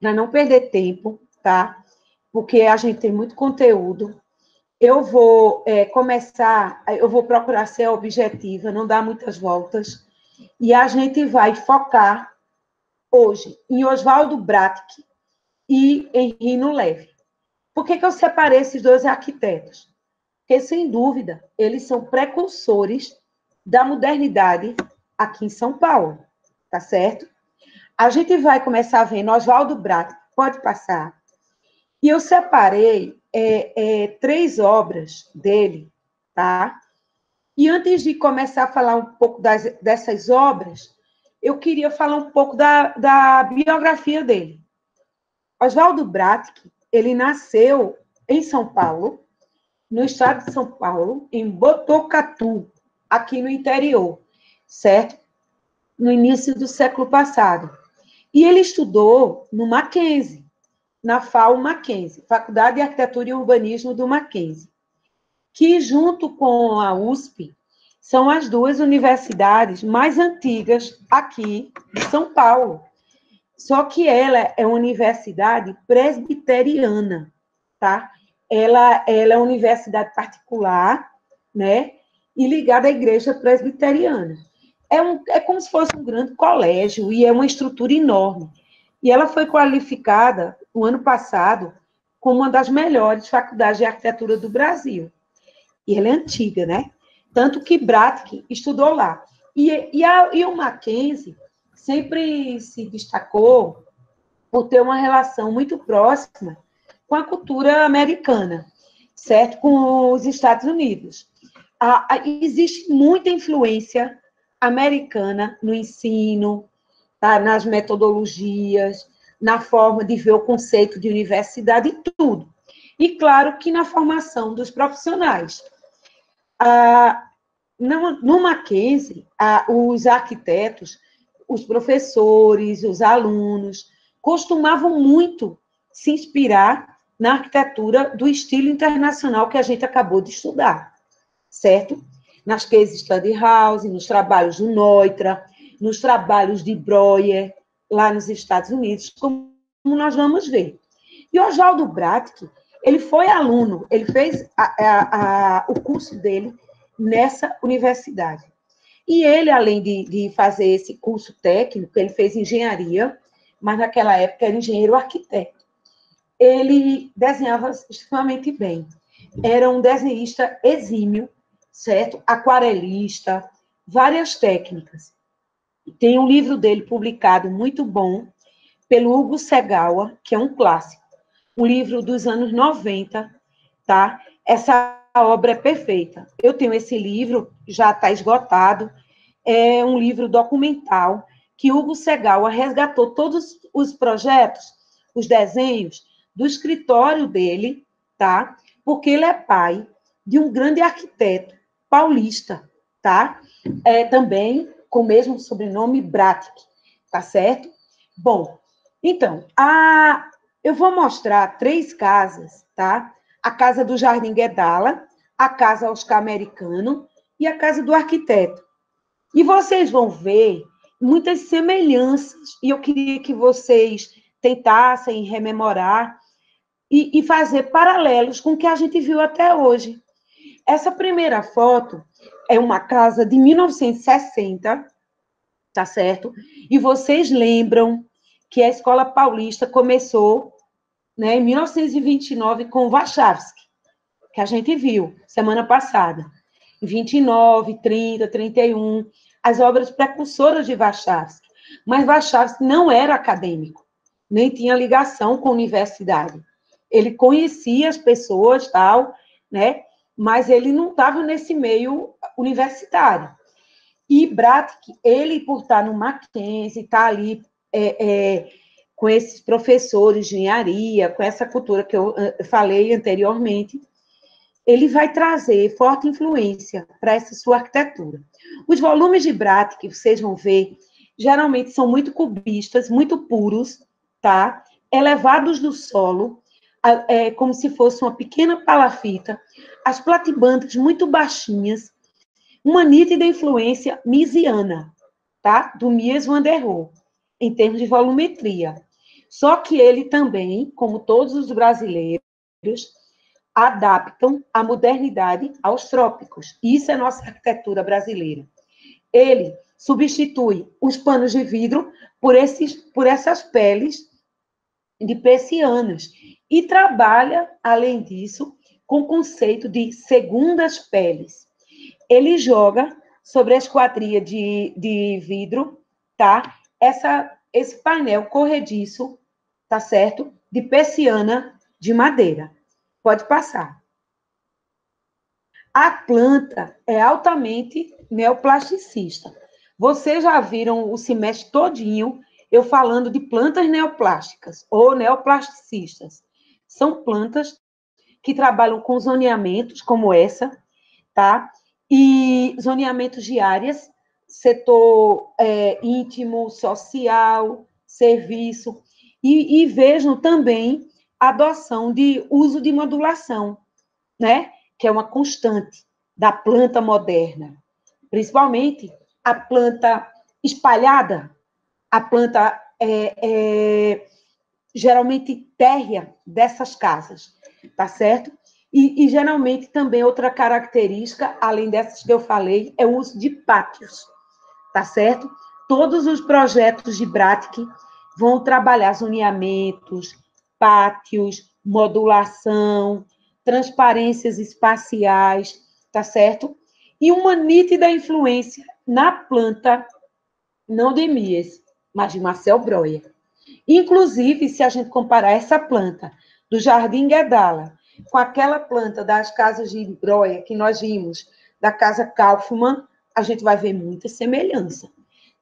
Para não perder tempo, tá? Porque a gente tem muito conteúdo. Eu vou é, começar, eu vou procurar ser objetiva, não dar muitas voltas, e a gente vai focar hoje em Oswaldo Bratic e em Rino Leve. Por que, que eu separei esses dois arquitetos? Porque, sem dúvida, eles são precursores da modernidade aqui em São Paulo, tá certo? A gente vai começar vendo Oswaldo Bratic, pode passar. E eu separei é, é, três obras dele, tá? E antes de começar a falar um pouco das, dessas obras, eu queria falar um pouco da, da biografia dele. Oswaldo Bratic, ele nasceu em São Paulo, no estado de São Paulo, em Botucatu, aqui no interior, certo? No início do século passado. E ele estudou no Mackenzie, na FAO Mackenzie, Faculdade de Arquitetura e Urbanismo do Mackenzie, que junto com a USP são as duas universidades mais antigas aqui de São Paulo. Só que ela é uma universidade presbiteriana, tá? Ela, ela é uma universidade particular, né? E ligada à igreja presbiteriana. É, um, é como se fosse um grande colégio e é uma estrutura enorme. E ela foi qualificada, no ano passado, como uma das melhores faculdades de arquitetura do Brasil. E ela é antiga, né? Tanto que Bratic estudou lá. E, e, a, e o Mackenzie sempre se destacou por ter uma relação muito próxima com a cultura americana, certo? Com os Estados Unidos. Existe muita influência americana no ensino, tá? nas metodologias, na forma de ver o conceito de universidade e tudo. E claro que na formação dos profissionais. Ah, no Mackenzie, ah, os arquitetos, os professores, os alunos, costumavam muito se inspirar na arquitetura do estilo internacional que a gente acabou de estudar, certo? Nas case study house, nos trabalhos do Neutra, nos trabalhos de Breuer, lá nos Estados Unidos, como nós vamos ver. E Oswaldo Bratic, ele foi aluno, ele fez a, a, a, o curso dele nessa universidade. E ele, além de, de fazer esse curso técnico, ele fez engenharia, mas naquela época era engenheiro arquiteto. Ele desenhava extremamente bem. Era um desenhista exímio, certo? Aquarelista, várias técnicas. Tem um livro dele publicado muito bom, pelo Hugo Segawa, que é um clássico. Um livro dos anos 90, tá? Essa obra é perfeita. Eu tenho esse livro, já está esgotado. É um livro documental que Hugo Segawa resgatou todos os projetos, os desenhos do escritório dele, tá? Porque ele é pai de um grande arquiteto paulista, tá? É também com o mesmo sobrenome Bratic, tá certo? Bom, então, a, eu vou mostrar três casas, tá? A casa do Jardim Guedala, a casa Oscar Americano e a casa do arquiteto. E vocês vão ver muitas semelhanças, e eu queria que vocês tentassem rememorar e, e fazer paralelos com o que a gente viu até hoje. Essa primeira foto é uma casa de 1960, tá certo? E vocês lembram que a Escola Paulista começou né, em 1929 com Warszawski, que a gente viu semana passada. 29, 30, 31, as obras precursoras de Warszawski. Mas Warszawski não era acadêmico, nem tinha ligação com a universidade. Ele conhecia as pessoas, tal, né? mas ele não estava nesse meio universitário. E Bratic, ele, por estar no Mackenzie, estar ali é, é, com esses professores de engenharia, com essa cultura que eu falei anteriormente, ele vai trazer forte influência para essa sua arquitetura. Os volumes de Bratic, que vocês vão ver, geralmente são muito cubistas, muito puros, tá? Elevados do solo, é, como se fosse uma pequena palafita, as platibandas muito baixinhas, uma nítida influência misiana, tá? Do Mies van der Rohe, em termos de volumetria. Só que ele também, como todos os brasileiros, adaptam a modernidade aos trópicos. Isso é nossa arquitetura brasileira. Ele substitui os panos de vidro por, esses, por essas peles de persianas e trabalha, além disso, com o conceito de segundas peles. Ele joga sobre a esquadria de, de vidro, tá? Essa, esse painel corrediço, tá certo? De persiana de madeira. Pode passar. A planta é altamente neoplasticista. Vocês já viram o semestre todinho eu falando de plantas neoplásticas ou neoplasticistas. São plantas que trabalham com zoneamentos como essa, tá? E zoneamentos de áreas, setor é, íntimo, social, serviço, e, e vejam também adoção de uso de modulação, né? Que é uma constante da planta moderna, principalmente a planta espalhada, a planta é, é, geralmente térrea dessas casas, tá certo? E, e, geralmente também outra característica, além dessas que eu falei, é o uso de pátios, tá certo? Todos os projetos de Bratic vão trabalhar zoneamentos, pátios, modulação, transparências espaciais, tá certo? E uma nítida influência na planta, não de Mies, mas de Marcel Breuer. Inclusive, se a gente comparar essa planta do Jardim Guedala com aquela planta das casas de Breuer que nós vimos da casa Kaufmann, a gente vai ver muita semelhança,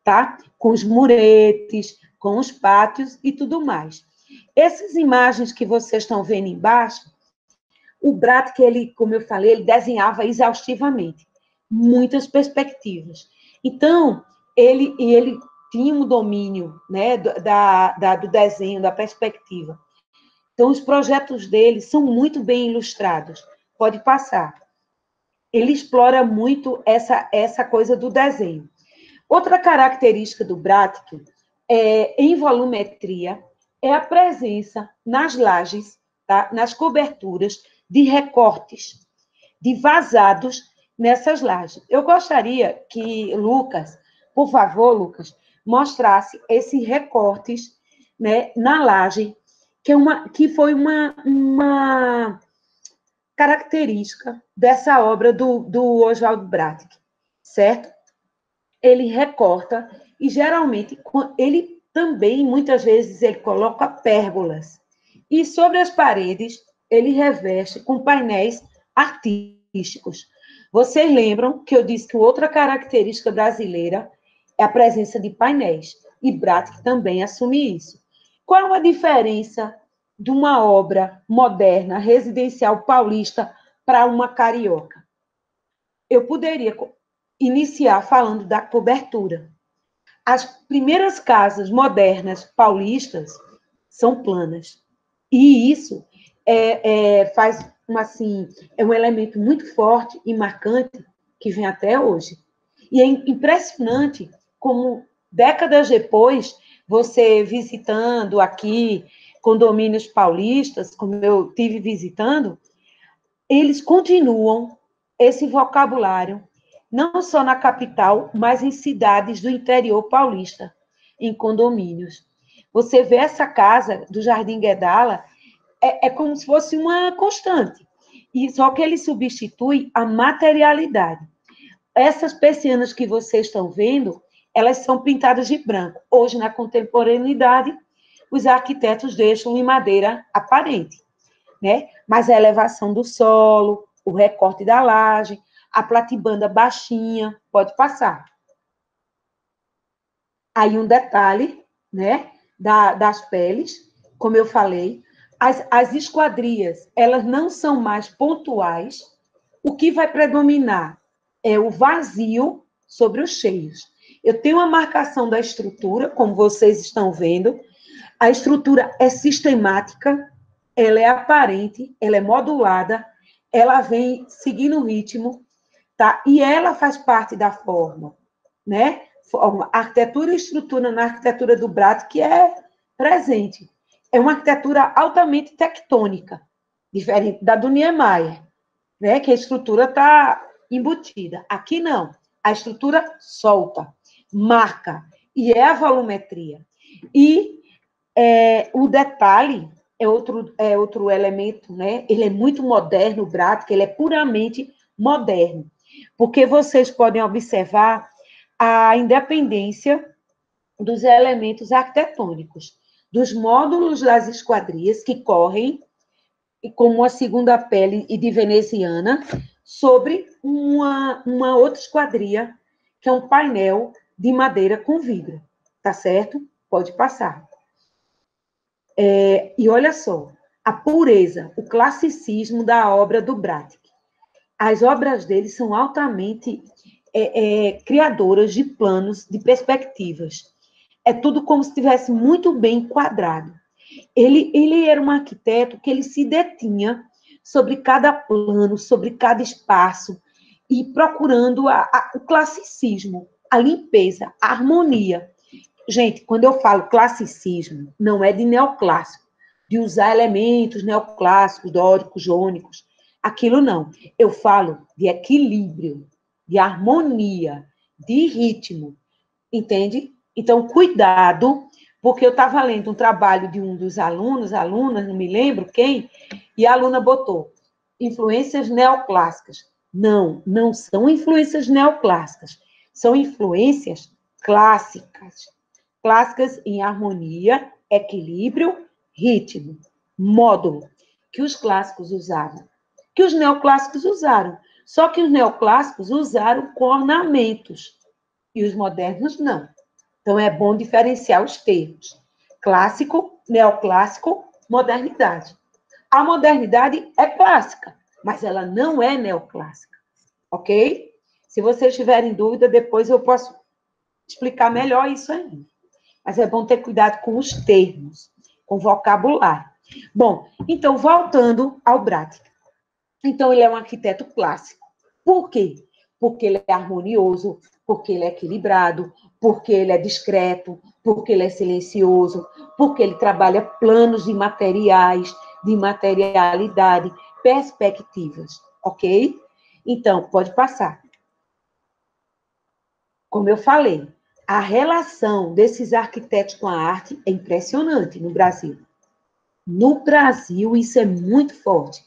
tá? Com os muretes, com os pátios e tudo mais. Essas imagens que vocês estão vendo embaixo, o Bratt, ele, como eu falei, ele desenhava exaustivamente, muitas perspectivas. Então, ele, ele tinha um domínio né, da, da, do desenho, da perspectiva. Então, os projetos dele são muito bem ilustrados. Pode passar. Ele explora muito essa, essa coisa do desenho. Outra característica do Bratic é, em volumetria é a presença nas lajes, tá? nas coberturas, de recortes, de vazados nessas lajes. Eu gostaria que Lucas, por favor, Lucas, mostrasse esses recortes né, na laje, que, é uma, que foi uma, uma característica dessa obra do, do Oswald Bratic, certo? Ele recorta e geralmente ele também muitas vezes ele coloca pérgolas e sobre as paredes ele reveste com painéis artísticos. Vocês lembram que eu disse que outra característica brasileira é a presença de painéis. E Bratic também assume isso. Qual a diferença de uma obra moderna, residencial paulista, para uma carioca? Eu poderia iniciar falando da cobertura. As primeiras casas modernas paulistas são planas. E isso é, é, faz uma, assim, é um elemento muito forte e marcante que vem até hoje. E é impressionante como décadas depois, você visitando aqui condomínios paulistas, como eu tive visitando, eles continuam esse vocabulário, não só na capital, mas em cidades do interior paulista, em condomínios. Você vê essa casa do Jardim Guedala, é, é como se fosse uma constante, e só que ele substitui a materialidade. Essas persianas que vocês estão vendo, elas são pintadas de branco. Hoje, na contemporaneidade, os arquitetos deixam em madeira aparente, né? Mas a elevação do solo, o recorte da laje, a platibanda baixinha, pode passar. Aí um detalhe, né, da, das peles, como eu falei, as, as esquadrias, elas não são mais pontuais, o que vai predominar é o vazio sobre os cheios. Eu tenho a marcação da estrutura, como vocês estão vendo. A estrutura é sistemática, ela é aparente, ela é modulada, ela vem seguindo o ritmo, tá? E ela faz parte da forma, né? Forma, arquitetura e estrutura na arquitetura do Brat que é presente. É uma arquitetura altamente tectônica, diferente da do Niemeyer, né? Que a estrutura está embutida. Aqui não. A estrutura solta, marca, e é a volumetria. E é, o detalhe é outro, é outro elemento, né? Ele é muito moderno, o Brat, ele é puramente moderno. Porque vocês podem observar a independência dos elementos arquitetônicos, dos módulos das esquadrias que correm como uma segunda pele e de veneziana sobre uma, uma outra esquadria, que é um painel de madeira com vidro, tá certo? Pode passar. É, e olha só, a pureza, o classicismo da obra do Bratic. As obras dele são altamente é, é, criadoras de planos, de perspectivas. É tudo como se estivesse muito bem enquadrado. Ele, ele era um arquiteto que ele se detinha sobre cada plano, sobre cada espaço, e procurando a, a, o classicismo, a limpeza, a harmonia. Gente, quando eu falo classicismo, não é de neoclássico, de usar elementos neoclássicos, dóricos, jônicos. Aquilo não. Eu falo de equilíbrio, de harmonia, de ritmo. Entende? Então, cuidado, porque eu estava lendo um trabalho de um dos alunos, alunas, não me lembro quem, e a aluna botou influências neoclássicas. Não, não são influências neoclássicas são influências clássicas. Clássicas em harmonia, equilíbrio, ritmo, módulo, que os clássicos usavam, que os neoclássicos usaram. Só que os neoclássicos usaram ornamentos e os modernos não. Então é bom diferenciar os termos. Clássico, neoclássico, modernidade. A modernidade é clássica, mas ela não é neoclássica. Ok? Se vocês tiverem dúvida, depois eu posso explicar melhor isso ainda. Mas é bom ter cuidado com os termos, com o vocabulário. Bom, então, voltando ao Bratic. Então, ele é um arquiteto clássico. Por quê? Porque ele é harmonioso, porque ele é equilibrado, porque ele é discreto, porque ele é silencioso, porque ele trabalha planos de materiais, de materialidade, perspectivas, ok? Então, pode passar. Como eu falei, a relação desses arquitetos com a arte é impressionante no Brasil. No Brasil, isso é muito forte.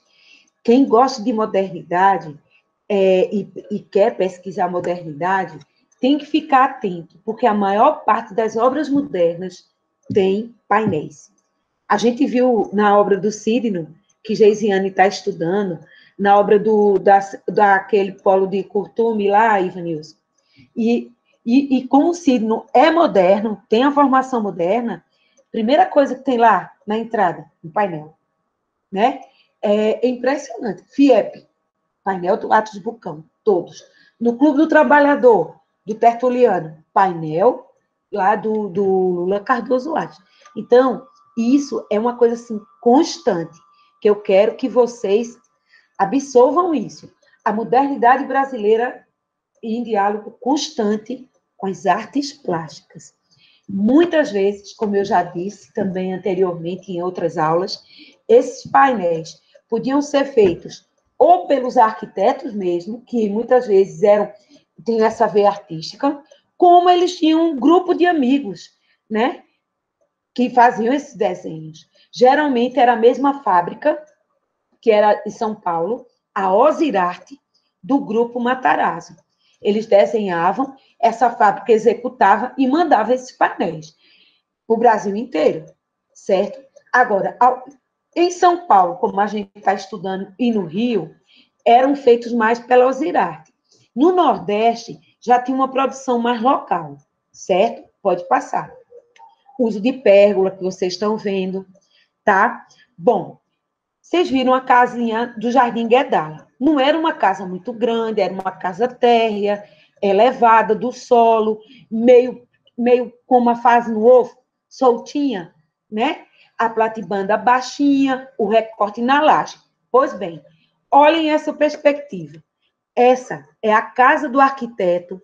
Quem gosta de modernidade é, e, e quer pesquisar modernidade, tem que ficar atento, porque a maior parte das obras modernas tem painéis. A gente viu na obra do Sidno, que Geisiane está estudando, na obra do, da, daquele polo de Curtume lá, Ivanilson, e, e, e como o signo é moderno, tem a formação moderna, primeira coisa que tem lá na entrada, no painel, né? É, impressionante. FIEP, painel do Atos Bucão, todos. No Clube do Trabalhador, do Tertuliano, painel lá do, do Lula Cardoso Atos. Então, isso é uma coisa assim constante, que eu quero que vocês absorvam isso. A modernidade brasileira em diálogo constante com as artes plásticas. Muitas vezes, como eu já disse também anteriormente em outras aulas, esses painéis podiam ser feitos ou pelos arquitetos mesmo, que muitas vezes eram tinham essa veia artística, como eles tinham um grupo de amigos, né, que faziam esses desenhos. Geralmente era a mesma fábrica, que era em São Paulo, a Ozirarte, do grupo Matarazzo. Eles desenhavam, essa fábrica executava e mandava esses painéis para o Brasil inteiro, certo? Agora, em São Paulo, como a gente está estudando, e no Rio, eram feitos mais pela Osirarte. No Nordeste, já tinha uma produção mais local, certo? Pode passar. Uso de pérgola, que vocês estão vendo, tá? Bom, vocês viram a casinha do Jardim Guedala. Não era uma casa muito grande, era uma casa térrea, elevada do solo, meio, meio com uma fase no ovo, soltinha, né? A platibanda baixinha, o recorte na laje. Pois bem, olhem essa perspectiva. Essa é a casa do arquiteto,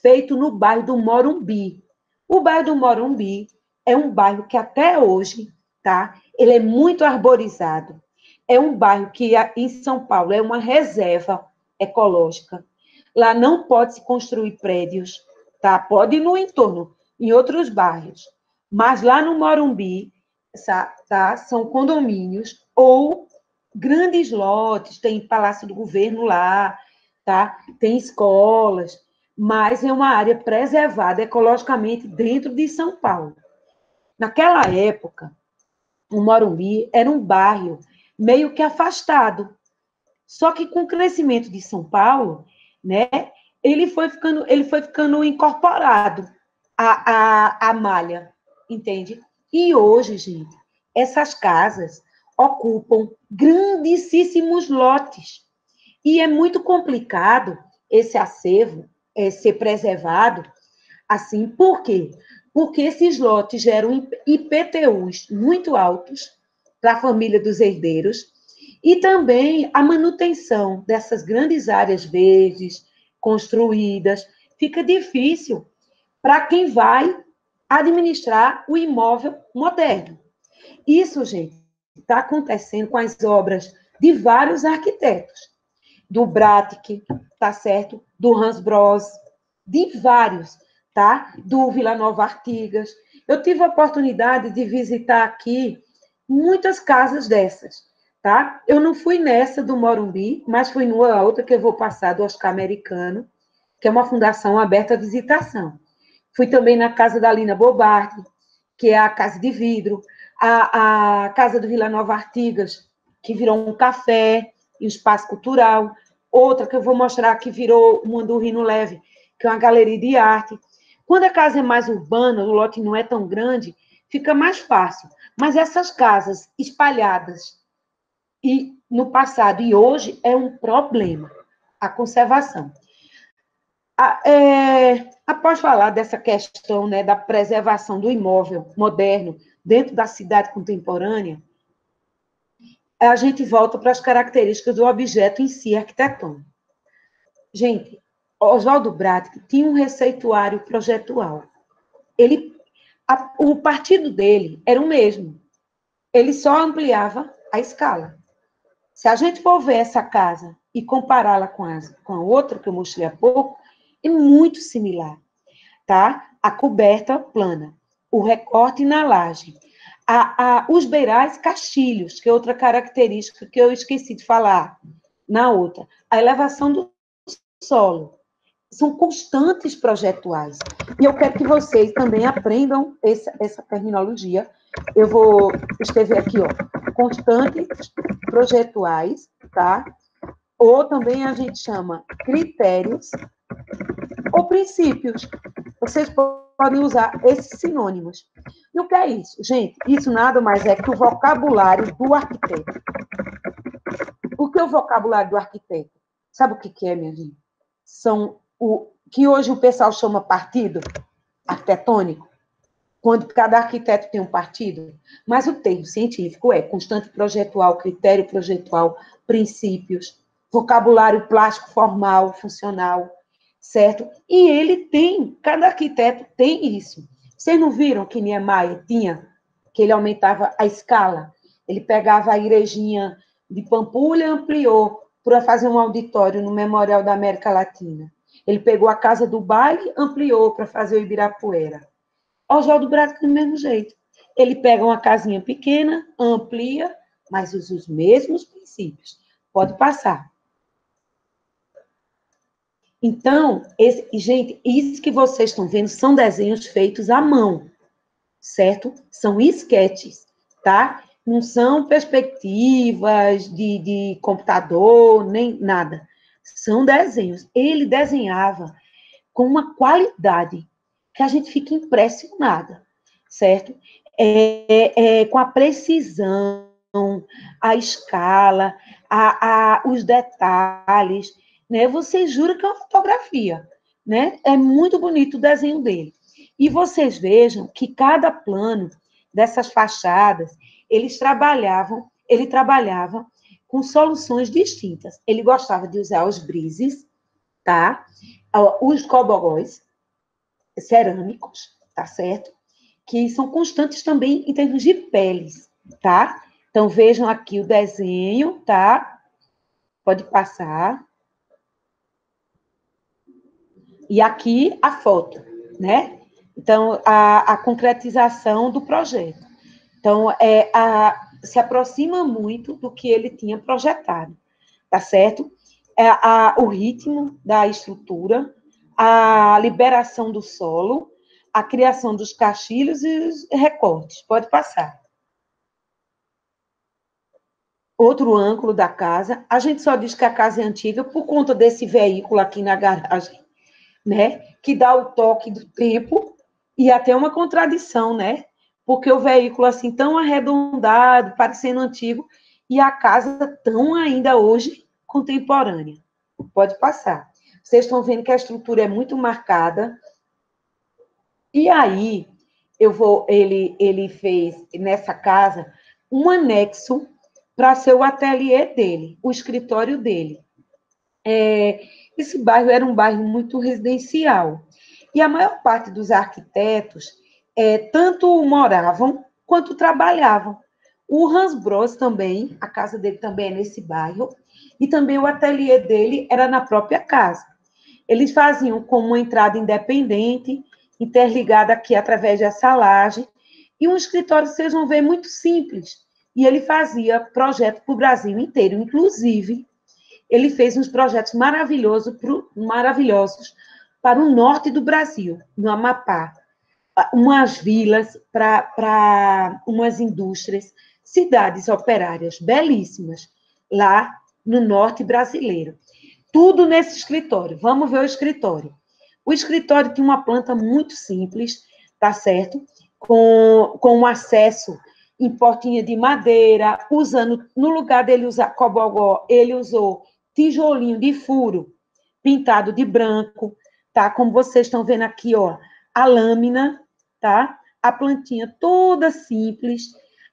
feito no bairro do Morumbi. O bairro do Morumbi é um bairro que até hoje, tá? Ele é muito arborizado. É um bairro que em São Paulo é uma reserva ecológica. Lá não pode se construir prédios, tá? Pode no entorno, em outros bairros. Mas lá no Morumbi, tá? São condomínios ou grandes lotes, tem Palácio do Governo lá, tá? Tem escolas, mas é uma área preservada ecologicamente dentro de São Paulo. Naquela época, o Morumbi era um bairro meio que afastado. Só que com o crescimento de São Paulo, né, ele foi ficando, ele foi ficando incorporado à, à, à malha, entende? E hoje, gente, essas casas ocupam grandíssimos lotes. E é muito complicado esse acervo é, ser preservado assim, por quê? Porque esses lotes geram IPTUs muito altos para a família dos herdeiros e também a manutenção dessas grandes áreas verdes construídas fica difícil para quem vai administrar o imóvel moderno. Isso, gente, está acontecendo com as obras de vários arquitetos, do Bratic, tá certo? Do Hans Bros, de vários, tá? Do Vila Nova Artigas. Eu tive a oportunidade de visitar aqui muitas casas dessas, tá? Eu não fui nessa do Morumbi, mas fui numa outra que eu vou passar do Oscar Americano, que é uma fundação aberta à visitação. Fui também na casa da Lina Bobardi, que é a Casa de Vidro, a, a Casa do Vila Nova Artigas, que virou um café e um espaço cultural. Outra que eu vou mostrar que virou um Andurrino Leve, que é uma galeria de arte. Quando a casa é mais urbana, o lote não é tão grande, fica mais fácil. Mas essas casas espalhadas e no passado e hoje é um problema a conservação. É, após falar dessa questão né, da preservação do imóvel moderno dentro da cidade contemporânea, a gente volta para as características do objeto em si arquitetônico. Gente, Oswaldo Bratic tinha um receituário projetual. Ele, a, o partido dele era o mesmo. Ele só ampliava a escala. Se a gente for ver essa casa e compará-la com, com a outra que eu mostrei há pouco, é muito similar, tá? A coberta plana, o recorte na laje, a, a, os beirais castilhos, que é outra característica que eu esqueci de falar na outra, a elevação do solo. São constantes projetuais. E eu quero que vocês também aprendam essa, essa terminologia. Eu vou escrever aqui, ó, constantes projetuais, tá? Ou também a gente chama critérios ou princípios. Vocês podem usar esses sinônimos. E o que é isso? Gente, isso nada mais é que o vocabulário do arquiteto. O que é o vocabulário do arquiteto? Sabe o que é, minha gente? São o que hoje o pessoal chama partido arquitetônico, quando cada arquiteto tem um partido, mas o termo científico é constante projetual, critério projetual, princípios, vocabulário plástico formal, funcional, certo? E ele tem, cada arquiteto tem isso. Vocês não viram que Niemeyer tinha, que ele aumentava a escala? Ele pegava a igrejinha de Pampulha, ampliou para fazer um auditório no Memorial da América Latina. Ele pegou a casa do baile, ampliou para fazer o Ibirapuera. Oswaldo Braga do mesmo jeito. Ele pega uma casinha pequena, amplia, mas usa os mesmos princípios. Pode passar. Então, esse, gente, isso que vocês estão vendo são desenhos feitos à mão, certo? São esquetes, tá? Não são perspectivas de, de computador, nem nada. São desenhos. Ele desenhava com uma qualidade que a gente fica impressionada, certo? É, é, com a precisão, a escala, a, a, os detalhes né? Você jura que é uma fotografia, né? É muito bonito o desenho dele. E vocês vejam que cada plano dessas fachadas, eles trabalhavam, ele trabalhava com soluções distintas. Ele gostava de usar os brises, tá? Os cobogóis cerâmicos, tá certo? Que são constantes também em termos de peles, tá? Então, vejam aqui o desenho, tá? Pode passar. E aqui a foto, né? Então, a, a concretização do projeto. Então, é, a, se aproxima muito do que ele tinha projetado, tá certo? É, a, o ritmo da estrutura, a liberação do solo, a criação dos caixilhos e os recortes. Pode passar. Outro ângulo da casa. A gente só diz que a casa é antiga por conta desse veículo aqui na garagem, né? Que dá o toque do tempo e até uma contradição, né? Porque o veículo assim tão arredondado, parecendo antigo, e a casa tão ainda hoje contemporânea. Pode passar. Vocês estão vendo que a estrutura é muito marcada. E aí, eu vou, ele, ele fez nessa casa um anexo para ser o ateliê dele, o escritório dele. É, esse bairro era um bairro muito residencial. E a maior parte dos arquitetos é, tanto moravam quanto trabalhavam. O Hans Bros também, a casa dele também é nesse bairro, e também o ateliê dele era na própria casa. Eles faziam como uma entrada independente, interligada aqui através dessa laje, e um escritório, vocês vão ver, muito simples, e ele fazia projeto para o Brasil inteiro. Inclusive, ele fez uns projetos maravilhosos, pro, maravilhosos para o norte do Brasil, no Amapá. Umas vilas para umas indústrias, cidades operárias belíssimas, lá no norte brasileiro. Tudo nesse escritório. Vamos ver o escritório. O escritório tinha uma planta muito simples, tá certo? Com, com um acesso em portinha de madeira, usando, no lugar dele usar cobogó, ele usou tijolinho de furo pintado de branco, tá? Como vocês estão vendo aqui, ó, a lâmina, tá? A plantinha toda simples,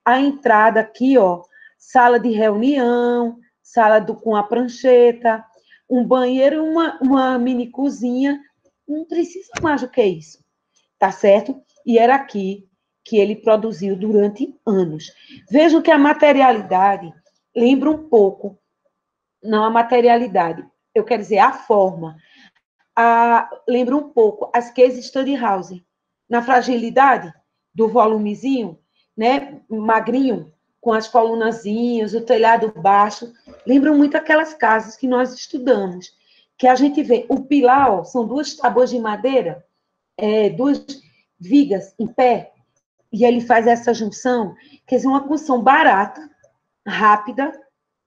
a entrada aqui, ó, sala de reunião, sala do, com a prancheta, um banheiro, uma, uma mini cozinha, não precisa mais do que isso, tá certo? E era aqui que ele produziu durante anos. Vejam que a materialidade lembra um pouco, não a materialidade, eu quero dizer, a forma, a, lembra um pouco as case study house, na fragilidade do volumezinho, né, magrinho, com as colunazinhas, o telhado baixo, lembram muito aquelas casas que nós estudamos, que a gente vê, o pilar, ó, são duas tábuas de madeira, é, duas vigas em pé, e ele faz essa junção, quer dizer, uma construção barata, rápida,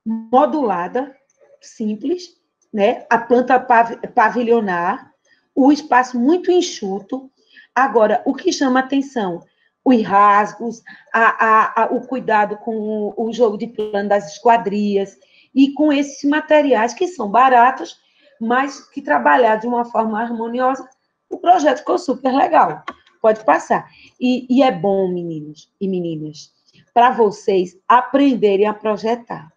modulada, simples, né? A planta pavilionar, o espaço muito enxuto. Agora, o que chama atenção? Os rasgos, a, a, a, o cuidado com o, o jogo de plano das esquadrias, e com esses materiais que são baratos, mas que trabalhar de uma forma harmoniosa, o projeto ficou super legal pode passar. E, e é bom, meninos e meninas, para vocês aprenderem a projetar.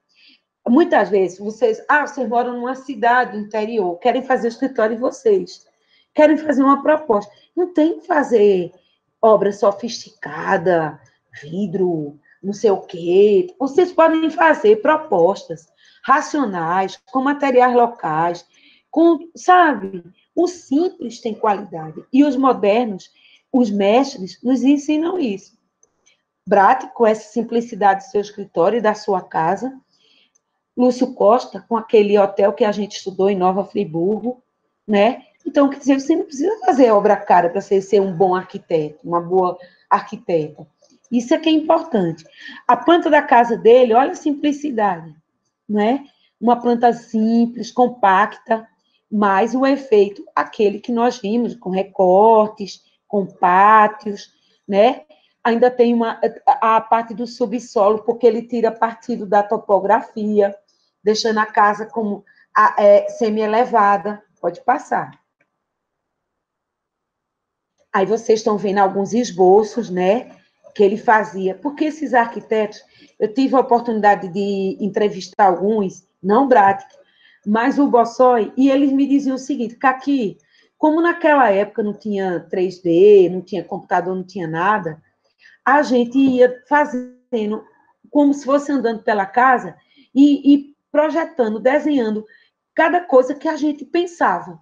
Muitas vezes vocês, ah, vocês moram numa cidade interior, querem fazer o escritório de vocês, querem fazer uma proposta. Não tem que fazer obra sofisticada, vidro, não sei o quê. Vocês podem fazer propostas racionais, com materiais locais, com, sabe? O simples tem qualidade. E os modernos, os mestres nos ensinam isso. Brat, com essa simplicidade do seu escritório e da sua casa. Lúcio Costa, com aquele hotel que a gente estudou em Nova Friburgo, né? Então, quer dizer, você não precisa fazer obra cara para você ser um bom arquiteto, uma boa arquiteta. Isso é que é importante. A planta da casa dele, olha a simplicidade, né? Uma planta simples, compacta, mas o efeito, aquele que nós vimos, com recortes, com pátios, né? Ainda tem uma, a parte do subsolo, porque ele tira partido da topografia, deixando a casa como é, semi-elevada. Pode passar. Aí vocês estão vendo alguns esboços, né? que ele fazia, porque esses arquitetos, eu tive a oportunidade de entrevistar alguns, não Bratic, mas o Bossoi, e eles me diziam o seguinte, Caqui, como naquela época não tinha 3D, não tinha computador, não tinha nada, a gente ia fazendo como se fosse andando pela casa e, e projetando, desenhando cada coisa que a gente pensava,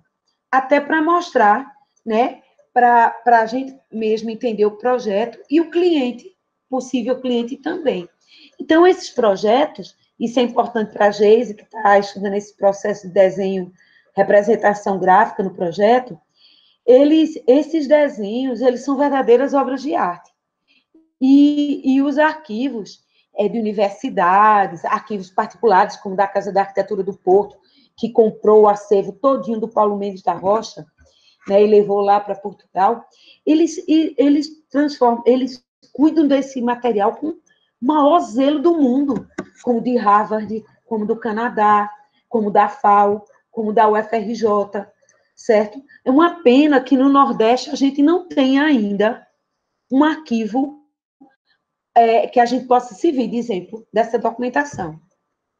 até para mostrar, né, para a gente mesmo entender o projeto e o cliente, possível cliente também. Então, esses projetos, isso é importante para a Geise, que está estudando esse processo de desenho, representação gráfica no projeto, eles, esses desenhos, eles são verdadeiras obras de arte. E, e os arquivos é, de universidades, arquivos particulares, como da Casa da Arquitetura do Porto, que comprou o acervo todinho do Paulo Mendes da Rocha, né, e levou lá para Portugal, eles, eles transformam, eles cuidam desse material com o maior zelo do mundo, como de Harvard, como do Canadá, como da FAO, como da UFRJ, certo? É uma pena que no Nordeste a gente não tenha ainda um arquivo é, que a gente possa servir de exemplo dessa documentação.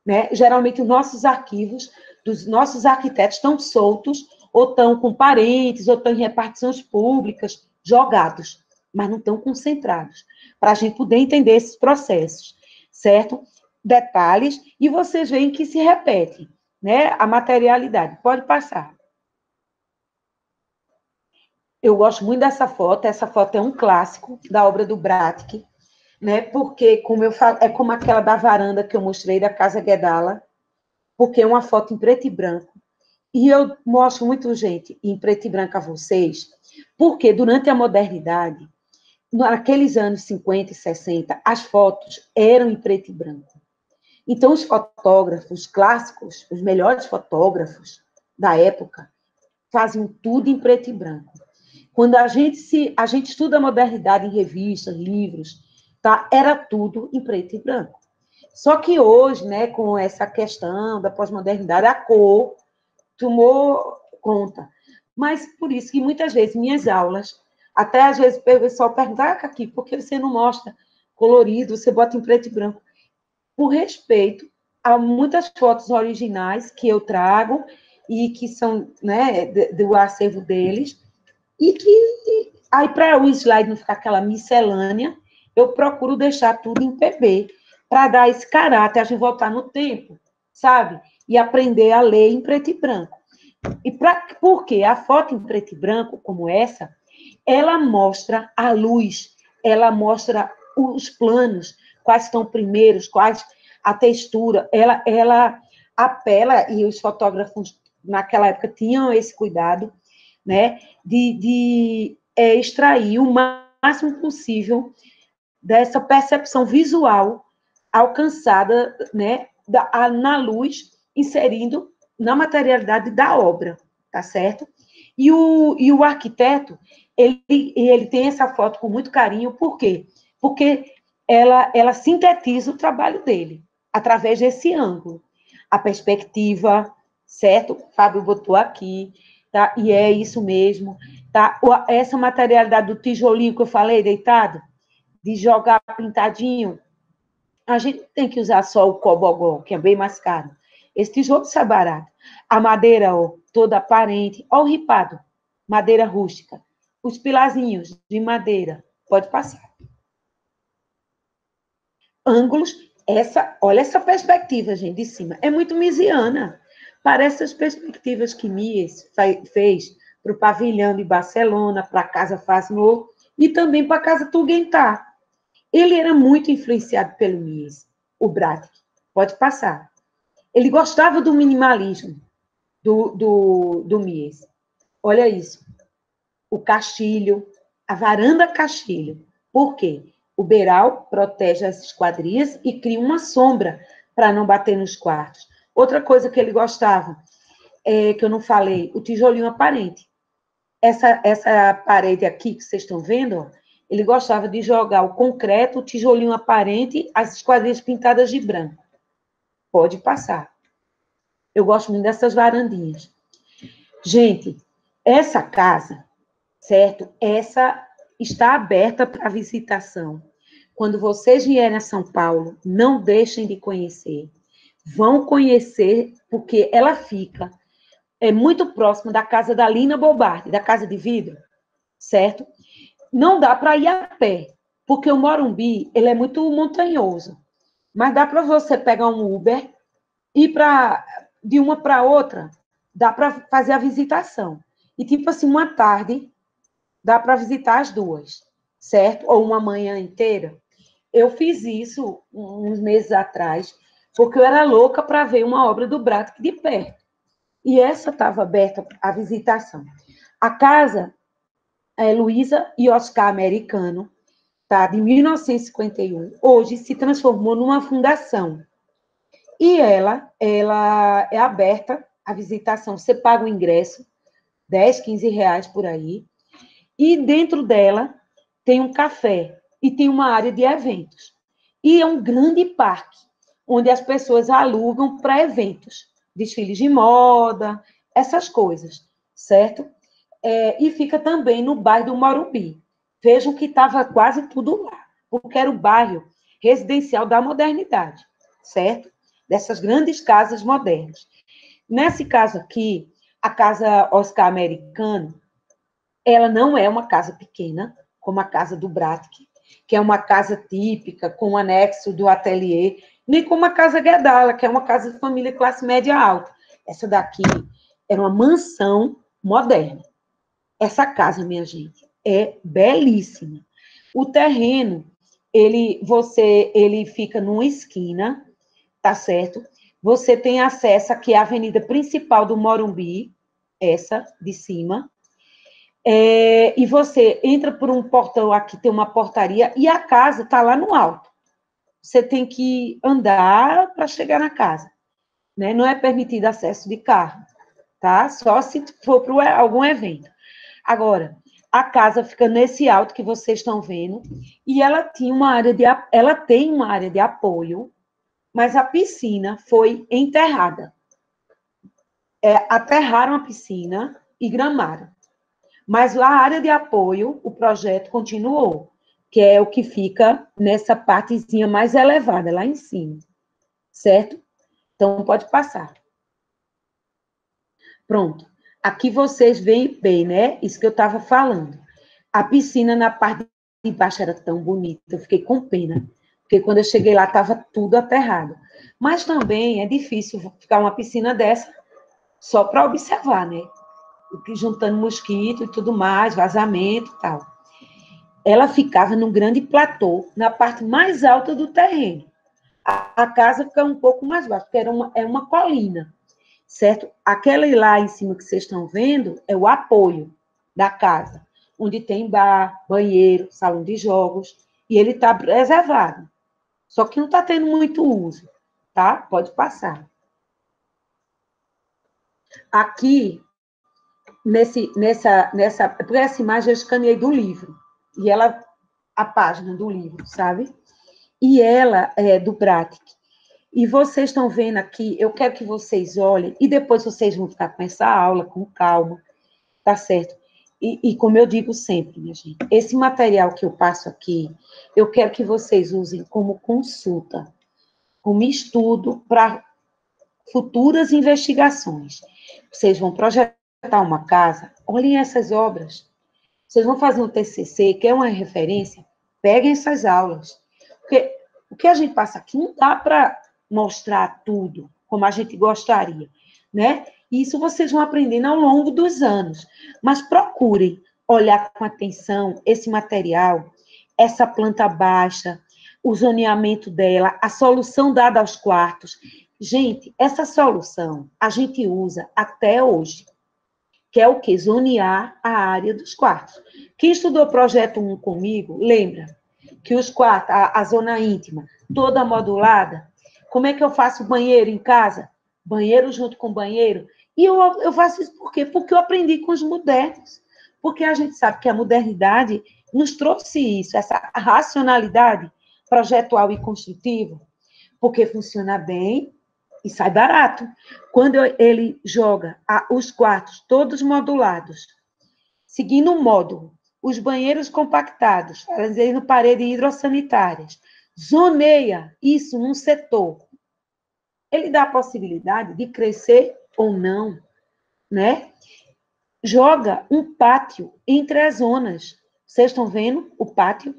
Né? Geralmente, os nossos arquivos dos nossos arquitetos estão soltos, ou estão com parentes, ou estão em repartições públicas, jogados, mas não estão concentrados, para a gente poder entender esses processos, certo? Detalhes, e vocês veem que se repete, né? A materialidade. Pode passar. Eu gosto muito dessa foto, essa foto é um clássico da obra do Bratic, né? Porque, como eu falo, é como aquela da varanda que eu mostrei da Casa Guedala, porque é uma foto em preto e branco. E eu mostro muito, gente, em preto e branco a vocês, porque durante a modernidade, naqueles anos 50 e 60, as fotos eram em preto e branco. Então, os fotógrafos clássicos, os melhores fotógrafos da época, faziam tudo em preto e branco. Quando a gente se a gente estuda a modernidade em revistas, livros, tá? Era tudo em preto e branco. Só que hoje, né, com essa questão da pós-modernidade, a cor tomou conta. Mas por isso que muitas vezes minhas aulas, até às vezes o pessoal pergunta, ah, aqui, por que você não mostra colorido, você bota em preto e branco? Por respeito a muitas fotos originais que eu trago e que são né, do acervo deles, e que aí para o slide não ficar aquela miscelânea, eu procuro deixar tudo em PB, para dar esse caráter, a gente voltar no tempo, sabe? E aprender a ler em preto e branco. E pra, porque a foto em preto e branco, como essa, ela mostra a luz, ela mostra os planos, quais estão primeiros, quais a textura, ela, ela apela, e os fotógrafos naquela época tinham esse cuidado, né, de, de é, extrair o máximo possível dessa percepção visual alcançada né, da, a, na luz, inserindo na materialidade da obra, tá certo? E o, e o arquiteto, ele, ele tem essa foto com muito carinho, por quê? Porque ela, ela sintetiza o trabalho dele, através desse ângulo. A perspectiva, certo? Fábio botou aqui, tá? E é isso mesmo, tá? Essa materialidade do tijolinho que eu falei, deitado, de jogar pintadinho, a gente tem que usar só o cobogó, que é bem mais caro. Esse tijolo sai barato. A madeira, ó, toda aparente. Ó, o ripado, madeira rústica. Os pilazinhos de madeira, pode passar. Ângulos, essa, olha essa perspectiva, gente, de cima. É muito misiana. Parece as perspectivas que Mies fez para o pavilhão de Barcelona, para a Casa Fasnor e também para a Casa Tuguentá. Ele era muito influenciado pelo Mies, o Bratic. Pode passar. Ele gostava do minimalismo do, do, do Mies. Olha isso. O castilho, a varanda castilho. Por quê? O beiral protege as esquadrias e cria uma sombra para não bater nos quartos. Outra coisa que ele gostava, é, que eu não falei, o tijolinho aparente. Essa, essa parede aqui que vocês estão vendo, ó, ele gostava de jogar o concreto, o tijolinho aparente, as esquadrias pintadas de branco. Pode passar. Eu gosto muito dessas varandinhas. Gente, essa casa, certo? Essa está aberta para visitação. Quando vocês vierem a São Paulo, não deixem de conhecer. Vão conhecer, porque ela fica é muito próxima da casa da Lina Bobardi, da Casa de Vidro, certo? Não dá para ir a pé, porque o Morumbi ele é muito montanhoso. Mas dá para você pegar um Uber e para de uma para outra, dá para fazer a visitação. E tipo assim, uma tarde dá para visitar as duas, certo? Ou uma manhã inteira. Eu fiz isso uns meses atrás, porque eu era louca para ver uma obra do Bratic de perto. E essa estava aberta à visitação. A casa é Luísa e Oscar Americano, tá? de 1951, hoje se transformou numa fundação. E ela, ela é aberta à visitação. Você paga o ingresso, 10, 15 reais por aí. E dentro dela tem um café e tem uma área de eventos. E é um grande parque, onde as pessoas alugam para eventos, desfiles de moda, essas coisas, certo? É, e fica também no bairro do Morumbi. Vejam que estava quase tudo lá, porque era o bairro residencial da modernidade, certo? Dessas grandes casas modernas. Nesse caso aqui, a casa Oscar Americano, ela não é uma casa pequena, como a casa do Bratic, que é uma casa típica, com anexo do ateliê, nem como a casa Guedala, que é uma casa de família classe média alta. Essa daqui era uma mansão moderna. Essa casa, minha gente, é belíssima. O terreno, ele, você, ele fica numa esquina, tá certo? Você tem acesso aqui à avenida principal do Morumbi, essa de cima, é, e você entra por um portão aqui, tem uma portaria, e a casa está lá no alto. Você tem que andar para chegar na casa. Né? Não é permitido acesso de carro, tá? Só se for para algum evento. Agora, a casa fica nesse alto que vocês estão vendo, e ela tinha uma área de ela tem uma área de apoio, mas a piscina foi enterrada. É, aterraram a piscina e gramaram. Mas a área de apoio, o projeto continuou, que é o que fica nessa partezinha mais elevada, lá em cima. Certo? Então, pode passar. Pronto. Aqui vocês veem bem, né? Isso que eu estava falando. A piscina na parte de baixo era tão bonita, eu fiquei com pena. Porque quando eu cheguei lá, estava tudo aterrado. Mas também é difícil ficar uma piscina dessa só para observar, né? Juntando mosquito e tudo mais, vazamento e tal. Ela ficava num grande platô, na parte mais alta do terreno. A, casa fica um pouco mais baixa, porque era uma, é uma colina certo? Aquela lá em cima que vocês estão vendo é o apoio da casa, onde tem bar, banheiro, salão de jogos, e ele está preservado. Só que não está tendo muito uso, tá? Pode passar. Aqui, nesse, nessa, nessa, por essa imagem eu escaneei do livro, e ela, a página do livro, sabe? E ela é do Bratic. E vocês estão vendo aqui, eu quero que vocês olhem, e depois vocês vão ficar com essa aula, com calma, tá certo? E, e, como eu digo sempre, minha gente, esse material que eu passo aqui, eu quero que vocês usem como consulta, como estudo para futuras investigações. Vocês vão projetar uma casa, olhem essas obras. Vocês vão fazer um TCC, que é uma referência, peguem essas aulas. Porque o que a gente passa aqui não dá para mostrar tudo como a gente gostaria, né? Isso vocês vão aprendendo ao longo dos anos, mas procurem olhar com atenção esse material, essa planta baixa, o zoneamento dela, a solução dada aos quartos. Gente, essa solução a gente usa até hoje, que é o que? Zonear a área dos quartos. Quem estudou o projeto 1 comigo, lembra que os quartos, a, a zona íntima, toda modulada, como é que eu faço banheiro em casa? Banheiro junto com banheiro. E eu, eu faço isso por quê? Porque eu aprendi com os modernos. Porque a gente sabe que a modernidade nos trouxe isso, essa racionalidade projetual e construtiva, porque funciona bem e sai barato. Quando ele joga os quartos todos modulados, seguindo o módulo, os banheiros compactados, fazendo paredes hidrossanitárias, zoneia isso num setor, ele dá a possibilidade de crescer ou não, né? Joga um pátio entre as zonas. Vocês estão vendo o pátio?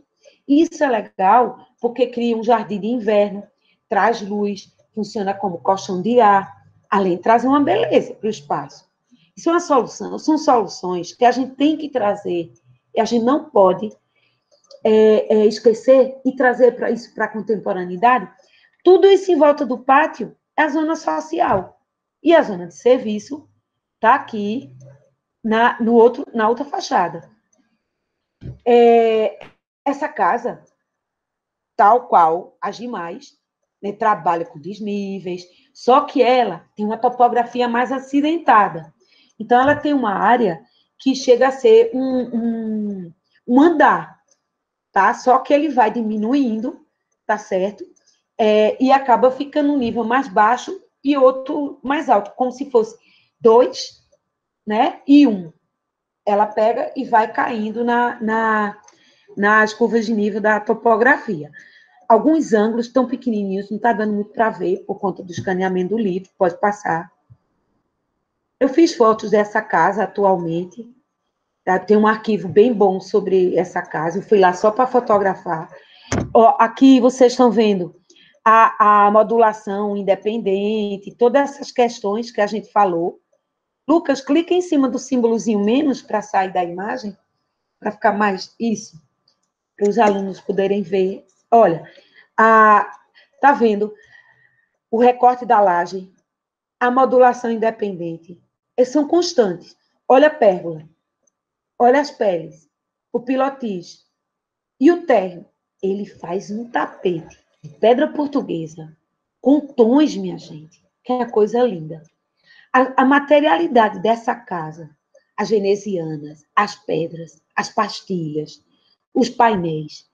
Isso é legal porque cria um jardim de inverno, traz luz, funciona como colchão de ar, além de trazer uma beleza para o espaço. Isso é uma solução, são soluções que a gente tem que trazer e a gente não pode é, é, esquecer e trazer para isso para a contemporaneidade. Tudo isso em volta do pátio é a zona social. E a zona de serviço está aqui na, no outro, na outra fachada. É, essa casa, tal qual as demais, né, trabalha com desníveis, só que ela tem uma topografia mais acidentada. Então, ela tem uma área que chega a ser um, um, um andar, tá? Só que ele vai diminuindo, tá certo? É, e acaba ficando um nível mais baixo e outro mais alto, como se fosse dois, né? E um. Ela pega e vai caindo na, na, nas curvas de nível da topografia. Alguns ângulos estão pequenininhos, não está dando muito para ver por conta do escaneamento do livro, pode passar. Eu fiz fotos dessa casa atualmente. Tá? Tem um arquivo bem bom sobre essa casa. Eu fui lá só para fotografar. Ó, aqui vocês estão vendo a, a modulação independente, todas essas questões que a gente falou. Lucas, clica em cima do símbolozinho menos para sair da imagem, para ficar mais isso, para os alunos poderem ver. Olha, a, tá vendo o recorte da laje, a modulação independente, são constantes. Olha a pérgola, olha as peles, o pilotis e o térreo. Ele faz um tapete de pedra portuguesa com tons, minha gente, que é coisa linda. A, a materialidade dessa casa, as venezianas, as pedras, as pastilhas, os painéis,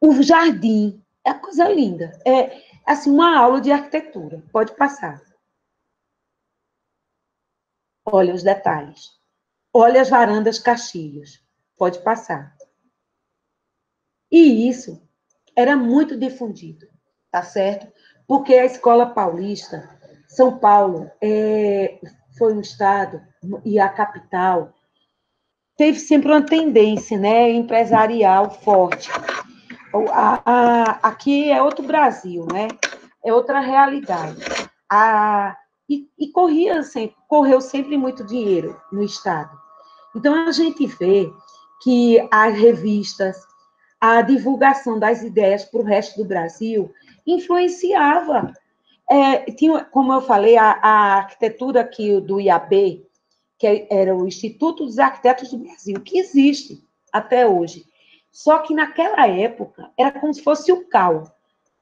o jardim, é coisa linda. É assim uma aula de arquitetura. Pode passar. Olha os detalhes. Olha as varandas caixilhos. Pode passar. E isso era muito difundido, tá certo? Porque a escola paulista, São Paulo, é, foi um estado e a capital teve sempre uma tendência, né, empresarial forte. A, a, aqui é outro Brasil, né? É outra realidade. A, e, e corria sempre, correu sempre muito dinheiro no Estado. Então, a gente vê que as revistas, a divulgação das ideias para o resto do Brasil influenciava. É, tinha, como eu falei, a, a, arquitetura aqui do IAB, que era o Instituto dos Arquitetos do Brasil, que existe até hoje. Só que naquela época era como se fosse o CAL,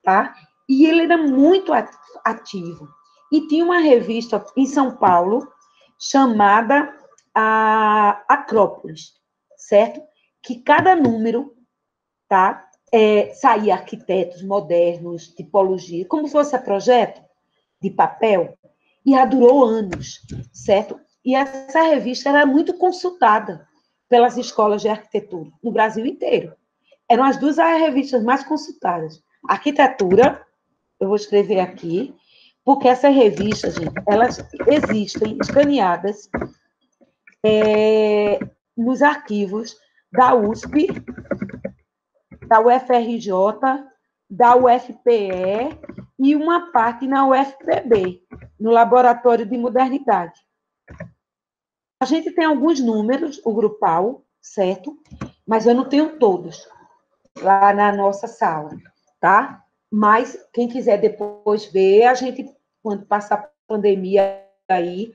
tá? E ele era muito ativo. E tinha uma revista em São Paulo chamada a Acrópolis, certo? Que cada número, tá? É, arquitetos modernos, tipologia, como se fosse projeto de papel, e ela durou anos, certo? E essa revista era muito consultada pelas escolas de arquitetura no Brasil inteiro. Eram as duas revistas mais consultadas. Arquitetura, eu vou escrever aqui, porque essas revistas, gente, elas existem escaneadas é, nos arquivos da USP, da UFRJ, da UFPE e uma parte na UFPB, no Laboratório de Modernidade. A gente tem alguns números, o grupal, certo? Mas eu não tenho todos lá na nossa sala, tá? Mas quem quiser depois ver, a gente, quando passar a pandemia aí,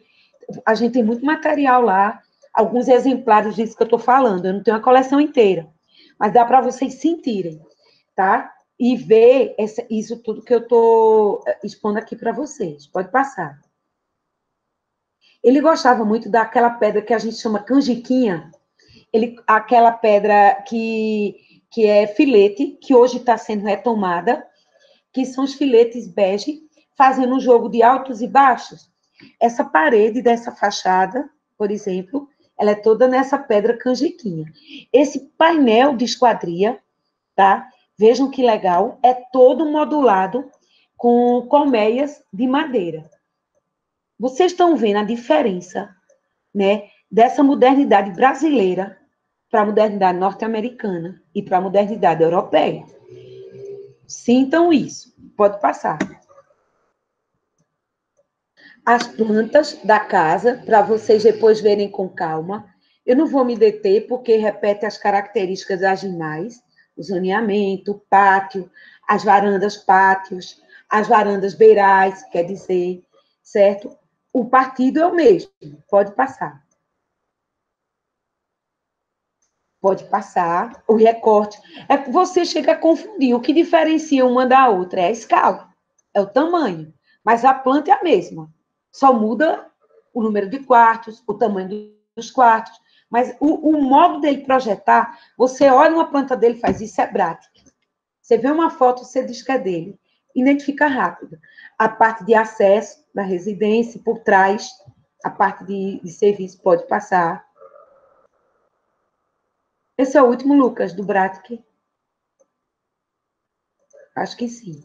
a gente tem muito material lá, alguns exemplares disso que eu estou falando. Eu não tenho a coleção inteira, mas dá para vocês sentirem, tá? E ver essa, isso tudo que eu estou eh, expondo aqui para vocês. Pode passar. Ele gostava muito daquela pedra que a gente chama canjiquinha, ele, aquela pedra que, que é filete, que hoje está sendo retomada, que são os filetes bege, fazendo um jogo de altos e baixos. Essa parede dessa fachada, por exemplo, ela é toda nessa pedra canjiquinha. Esse painel de esquadria, tá? Vejam que legal, é todo modulado com colmeias de madeira. Vocês estão vendo a diferença, né, dessa modernidade brasileira para a modernidade norte-americana e para a modernidade europeia. Sintam isso. Pode passar. As plantas da casa, para vocês depois verem com calma. Eu não vou me deter, porque repete as características das demais. O zoneamento, pátio, as varandas pátios, as varandas beirais, quer dizer, certo? O partido é o mesmo. Pode passar. Pode passar o recorte. É você chega a confundir. O que diferencia uma da outra é a escala, é o tamanho. Mas a planta é a mesma. Só muda o número de quartos, o tamanho dos quartos. Mas o, o modo dele projetar, você olha uma planta dele faz isso é prática. Você vê uma foto, você diz que é dele. Identifica rápido. A parte de acesso da residência, por trás, a parte de, de serviço pode passar esse é o último, Lucas, do Bratic? Acho que sim.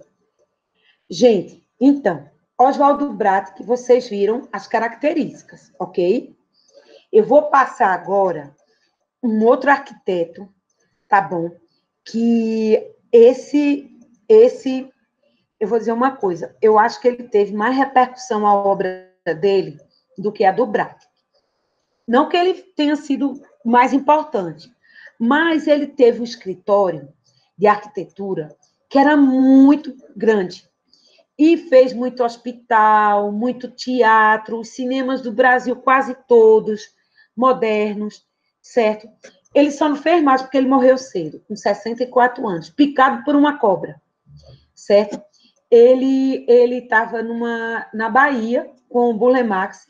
Gente, então, Oswaldo Bratic, vocês viram as características, ok? Eu vou passar agora um outro arquiteto, tá bom? Que esse, esse, eu vou dizer uma coisa, eu acho que ele teve mais repercussão a obra dele do que a do Bratic. Não que ele tenha sido mais importante, mas ele teve um escritório de arquitetura que era muito grande. E fez muito hospital, muito teatro, os cinemas do Brasil, quase todos, modernos, certo? Ele só não fez mais porque ele morreu cedo, com 64 anos, picado por uma cobra, certo? Ele ele estava numa na Bahia com o Bulemax.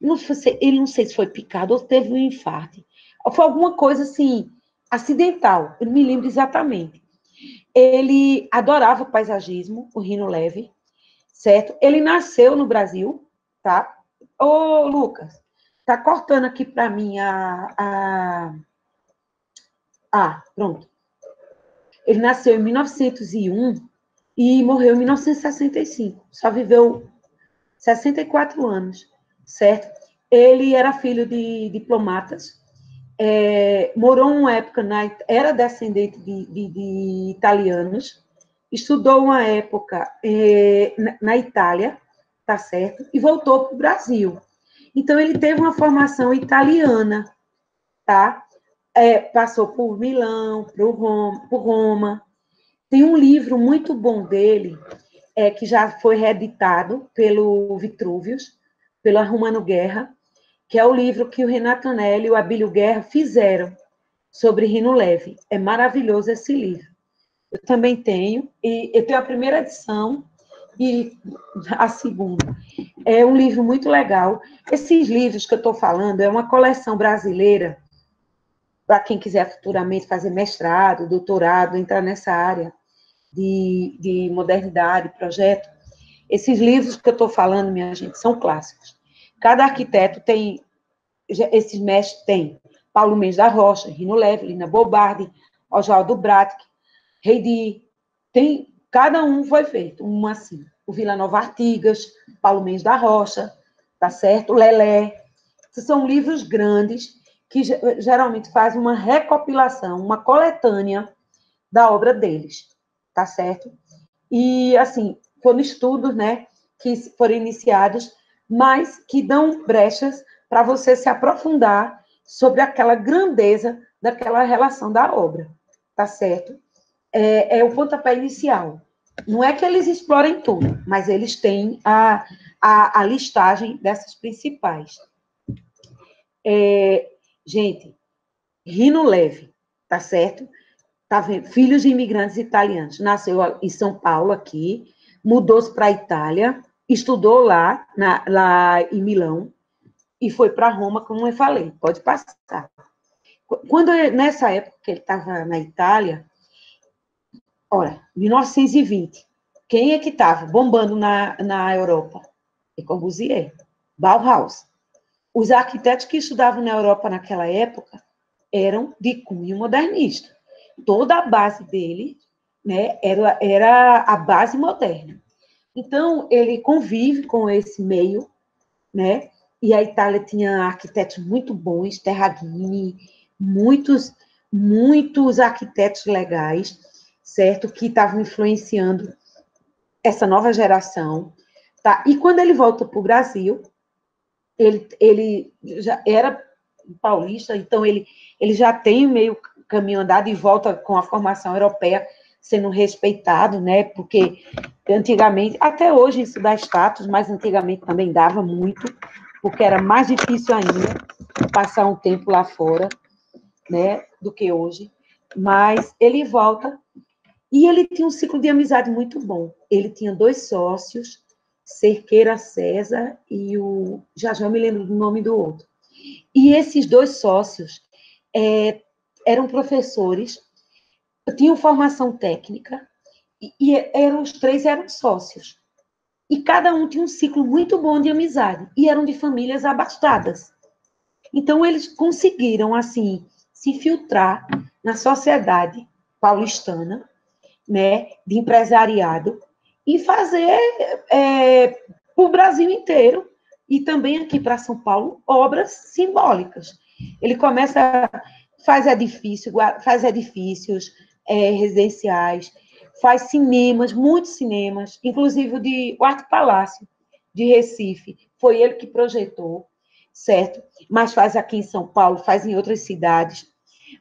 Não sei, ele não sei se foi picado ou teve um infarto. Foi alguma coisa assim, acidental, eu não me lembro exatamente. Ele adorava paisagismo, o Rino Leve, certo? Ele nasceu no Brasil, tá? Ô, Lucas, tá cortando aqui para mim a, a. Ah, pronto. Ele nasceu em 1901 e morreu em 1965. Só viveu 64 anos, certo? Ele era filho de diplomatas, é, morou uma época, na, era descendente de, de, de italianos, estudou uma época é, na, na, Itália, tá certo? E voltou para o Brasil. Então, ele teve uma formação italiana, tá? É, passou por Milão, por Roma, por Roma. Tem um livro muito bom dele, é, que já foi reeditado pelo Vitruvius, pela Romano Guerra, que é o livro que o Renato Anelli e o Abílio Guerra fizeram sobre Rino Leve. É maravilhoso esse livro. Eu também tenho, e eu tenho a primeira edição e a segunda. É um livro muito legal. Esses livros que eu estou falando é uma coleção brasileira para quem quiser futuramente fazer mestrado, doutorado, entrar nessa área de, de modernidade, projeto. Esses livros que eu estou falando, minha gente, são clássicos. Cada arquiteto tem, esses mestres têm Paulo Mendes da Rocha, Rino Leve, Lina Bobardi, Oswaldo Bratic, Reidi, tem, cada um foi feito, um assim. O Vila Nova Artigas, Paulo Mendes da Rocha, tá certo? Lelé. São livros grandes que geralmente fazem uma recopilação, uma coletânea da obra deles, tá certo? E, assim, foram estudos, né, que foram iniciados mas que dão brechas para você se aprofundar sobre aquela grandeza daquela relação da obra, tá certo? É, é o pontapé inicial. Não é que eles explorem tudo, mas eles têm a, a, a listagem dessas principais. É, gente, Rino Leve, tá certo? Tá vendo? Filhos de imigrantes italianos. Nasceu em São Paulo, aqui, mudou-se para a Itália, estudou lá, na, lá em Milão, e foi para Roma, como eu falei, pode passar. Quando, nessa época que ele estava na Itália, olha, 1920, quem é que estava bombando na, na Europa? Le Corbusier, Bauhaus. os arquitetos que estudavam na Europa naquela época eram de cunho modernista. Toda a base dele né, era, era a base moderna. Então, ele convive com esse meio, né? E a Itália tinha arquitetos muito bons, Terragini, muitos, muitos arquitetos legais, certo? Que estavam influenciando essa nova geração, tá? E quando ele volta para o Brasil, ele, ele já era paulista, então ele, ele já tem meio caminho andado e volta com a formação europeia sendo respeitado, né? Porque antigamente, até hoje isso dá status, mas antigamente também dava muito, porque era mais difícil ainda passar um tempo lá fora, né? Do que hoje. Mas ele volta e ele tinha um ciclo de amizade muito bom. Ele tinha dois sócios, Cerqueira César e o. Já já me lembro do nome do outro. E esses dois sócios é, eram professores tinham formação técnica e, eram os três eram sócios. E cada um tinha um ciclo muito bom de amizade e eram de famílias abastadas. Então eles conseguiram assim se infiltrar na sociedade paulistana, né, de empresariado e fazer é, para o Brasil inteiro e também aqui para São Paulo obras simbólicas. Ele começa faz edifício, faz edifícios, é, residenciais, faz cinemas, muitos cinemas, inclusive o de o Arte Palácio de Recife, foi ele que projetou, certo? Mas faz aqui em São Paulo, faz em outras cidades,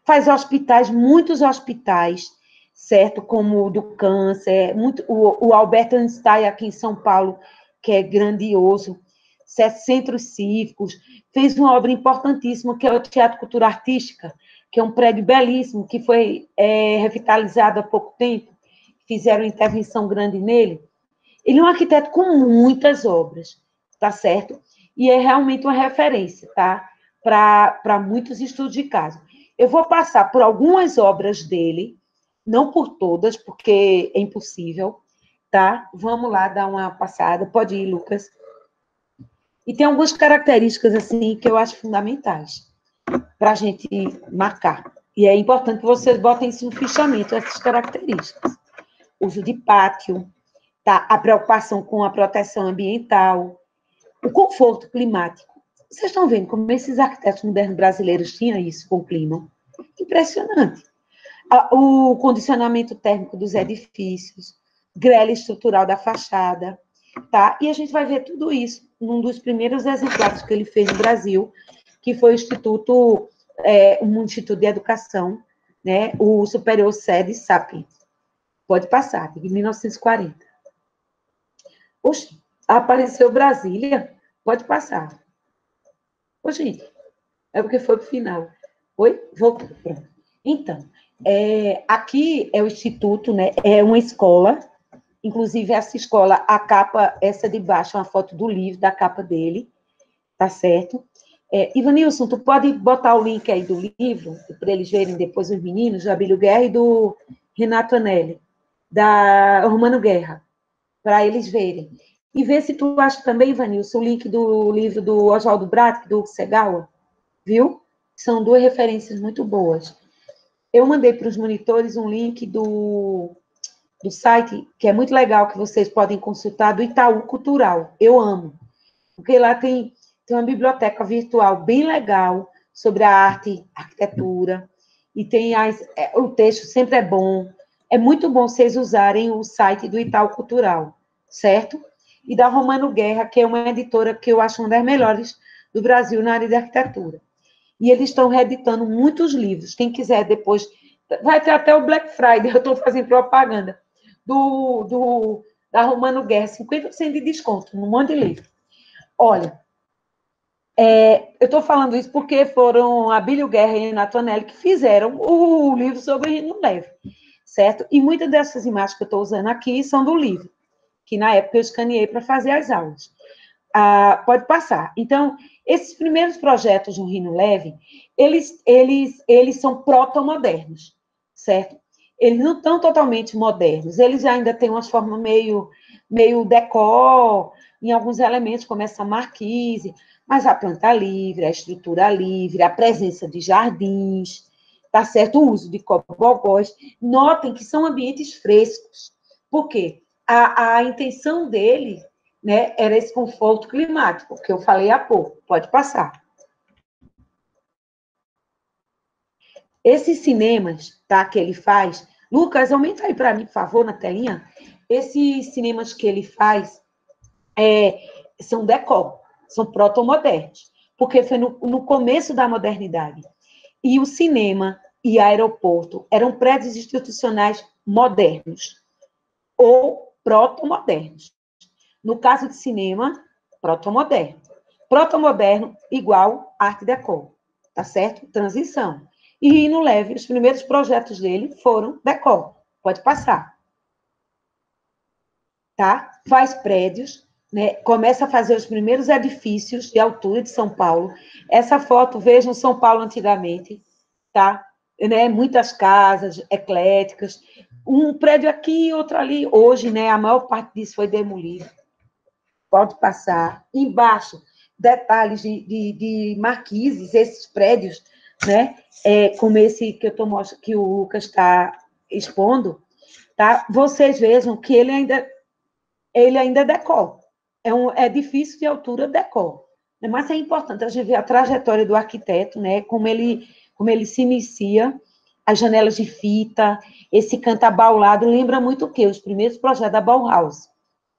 faz hospitais, muitos hospitais, certo? Como o do câncer, muito, o, o Alberto Einstein aqui em São Paulo, que é grandioso, certo? centros cívicos, fez uma obra importantíssima, que é o Teatro Cultura Artística, que é um prédio belíssimo, que foi é, revitalizado há pouco tempo, fizeram intervenção grande nele. Ele é um arquiteto com muitas obras, tá certo? E é realmente uma referência, tá? Para muitos estudos de caso. Eu vou passar por algumas obras dele, não por todas, porque é impossível, tá? Vamos lá dar uma passada. Pode ir, Lucas. E tem algumas características, assim, que eu acho fundamentais para a gente marcar. E é importante que vocês botem isso no fichamento, essas características. Uso de pátio, tá? a preocupação com a proteção ambiental, o conforto climático. Vocês estão vendo como esses arquitetos modernos brasileiros tinham isso com o clima? Impressionante. O condicionamento térmico dos edifícios, grelha estrutural da fachada, tá? E a gente vai ver tudo isso num dos primeiros exemplares que ele fez no Brasil, que foi o Instituto, é, um Instituto de Educação, né, o Superior Sede SAP. Pode passar, de 1940. Oxe, apareceu Brasília, pode passar. Ô, gente, é porque foi para o final. Oi? Voltou, pronto. Então, é, aqui é o Instituto, né, é uma escola, inclusive essa escola, a capa, essa de baixo, é uma foto do livro, da capa dele, tá certo? É, Ivanilson, tu pode botar o link aí do livro, para eles verem depois os meninos, do Abílio Guerra e do Renato Anelli, da Romano Guerra, para eles verem. E ver se tu acha também, Ivanilson, o link do livro do Oswaldo Brat, do Segawa, viu? São duas referências muito boas. Eu mandei para os monitores um link do, do site, que é muito legal, que vocês podem consultar, do Itaú Cultural. Eu amo. Porque lá tem tem uma biblioteca virtual bem legal sobre a arte, arquitetura, e tem as, é, o texto sempre é bom. É muito bom vocês usarem o site do Itaú Cultural, certo? E da Romano Guerra, que é uma editora que eu acho uma das melhores do Brasil na área de arquitetura. E eles estão reeditando muitos livros. Quem quiser depois. Vai ter até o Black Friday, eu estou fazendo propaganda. Do, do, da Romano Guerra, 50% de desconto, num monte de livro. Olha, é, eu estou falando isso porque foram Abílio Guerra e Renato Anelli que fizeram o livro sobre Rino Leve, certo? E muitas dessas imagens que eu estou usando aqui são do livro, que na época eu escaneei para fazer as aulas. Ah, pode passar. Então, esses primeiros projetos do Rino Leve, eles, eles, eles são proto-modernos, certo? Eles não estão totalmente modernos, eles ainda têm umas formas meio, meio decor, em alguns elementos, como essa marquise, Mas a planta livre, a estrutura livre, a presença de jardins, tá certo? O uso de copobogós. Notem que são ambientes frescos. Por quê? A, a intenção dele né, era esse conforto climático, que eu falei há pouco. Pode passar. Esses cinemas, tá, que ele faz, Lucas, aumenta aí para mim, por favor, na telinha. Esses cinemas que ele faz é, são decor, são proto-modernos, porque foi no, no começo da modernidade. E o cinema e aeroporto eram prédios institucionais modernos ou proto-modernos. No caso de cinema, proto-moderno. Proto-moderno igual arte deco, tá certo? Transição. E no Leve, os primeiros projetos dele foram decor. Pode passar. Tá? Faz prédios, né? começa a fazer os primeiros edifícios de altura de São Paulo. Essa foto, vejam São Paulo antigamente, tá? Né? Muitas casas ecléticas, um prédio aqui, outro ali. Hoje, né, a maior parte disso foi demolido. Pode passar. Embaixo, detalhes de, de, de marquises, esses prédios né? É, como esse que eu tô que o Lucas está expondo, tá? Vocês vejam que ele ainda ele ainda decora. É um é difícil de altura decor. Né? Mas é importante a gente ver a trajetória do arquiteto, né? Como ele como ele se inicia, as janelas de fita, esse canto abaulado, lembra muito o quê? Os primeiros projetos da Bauhaus,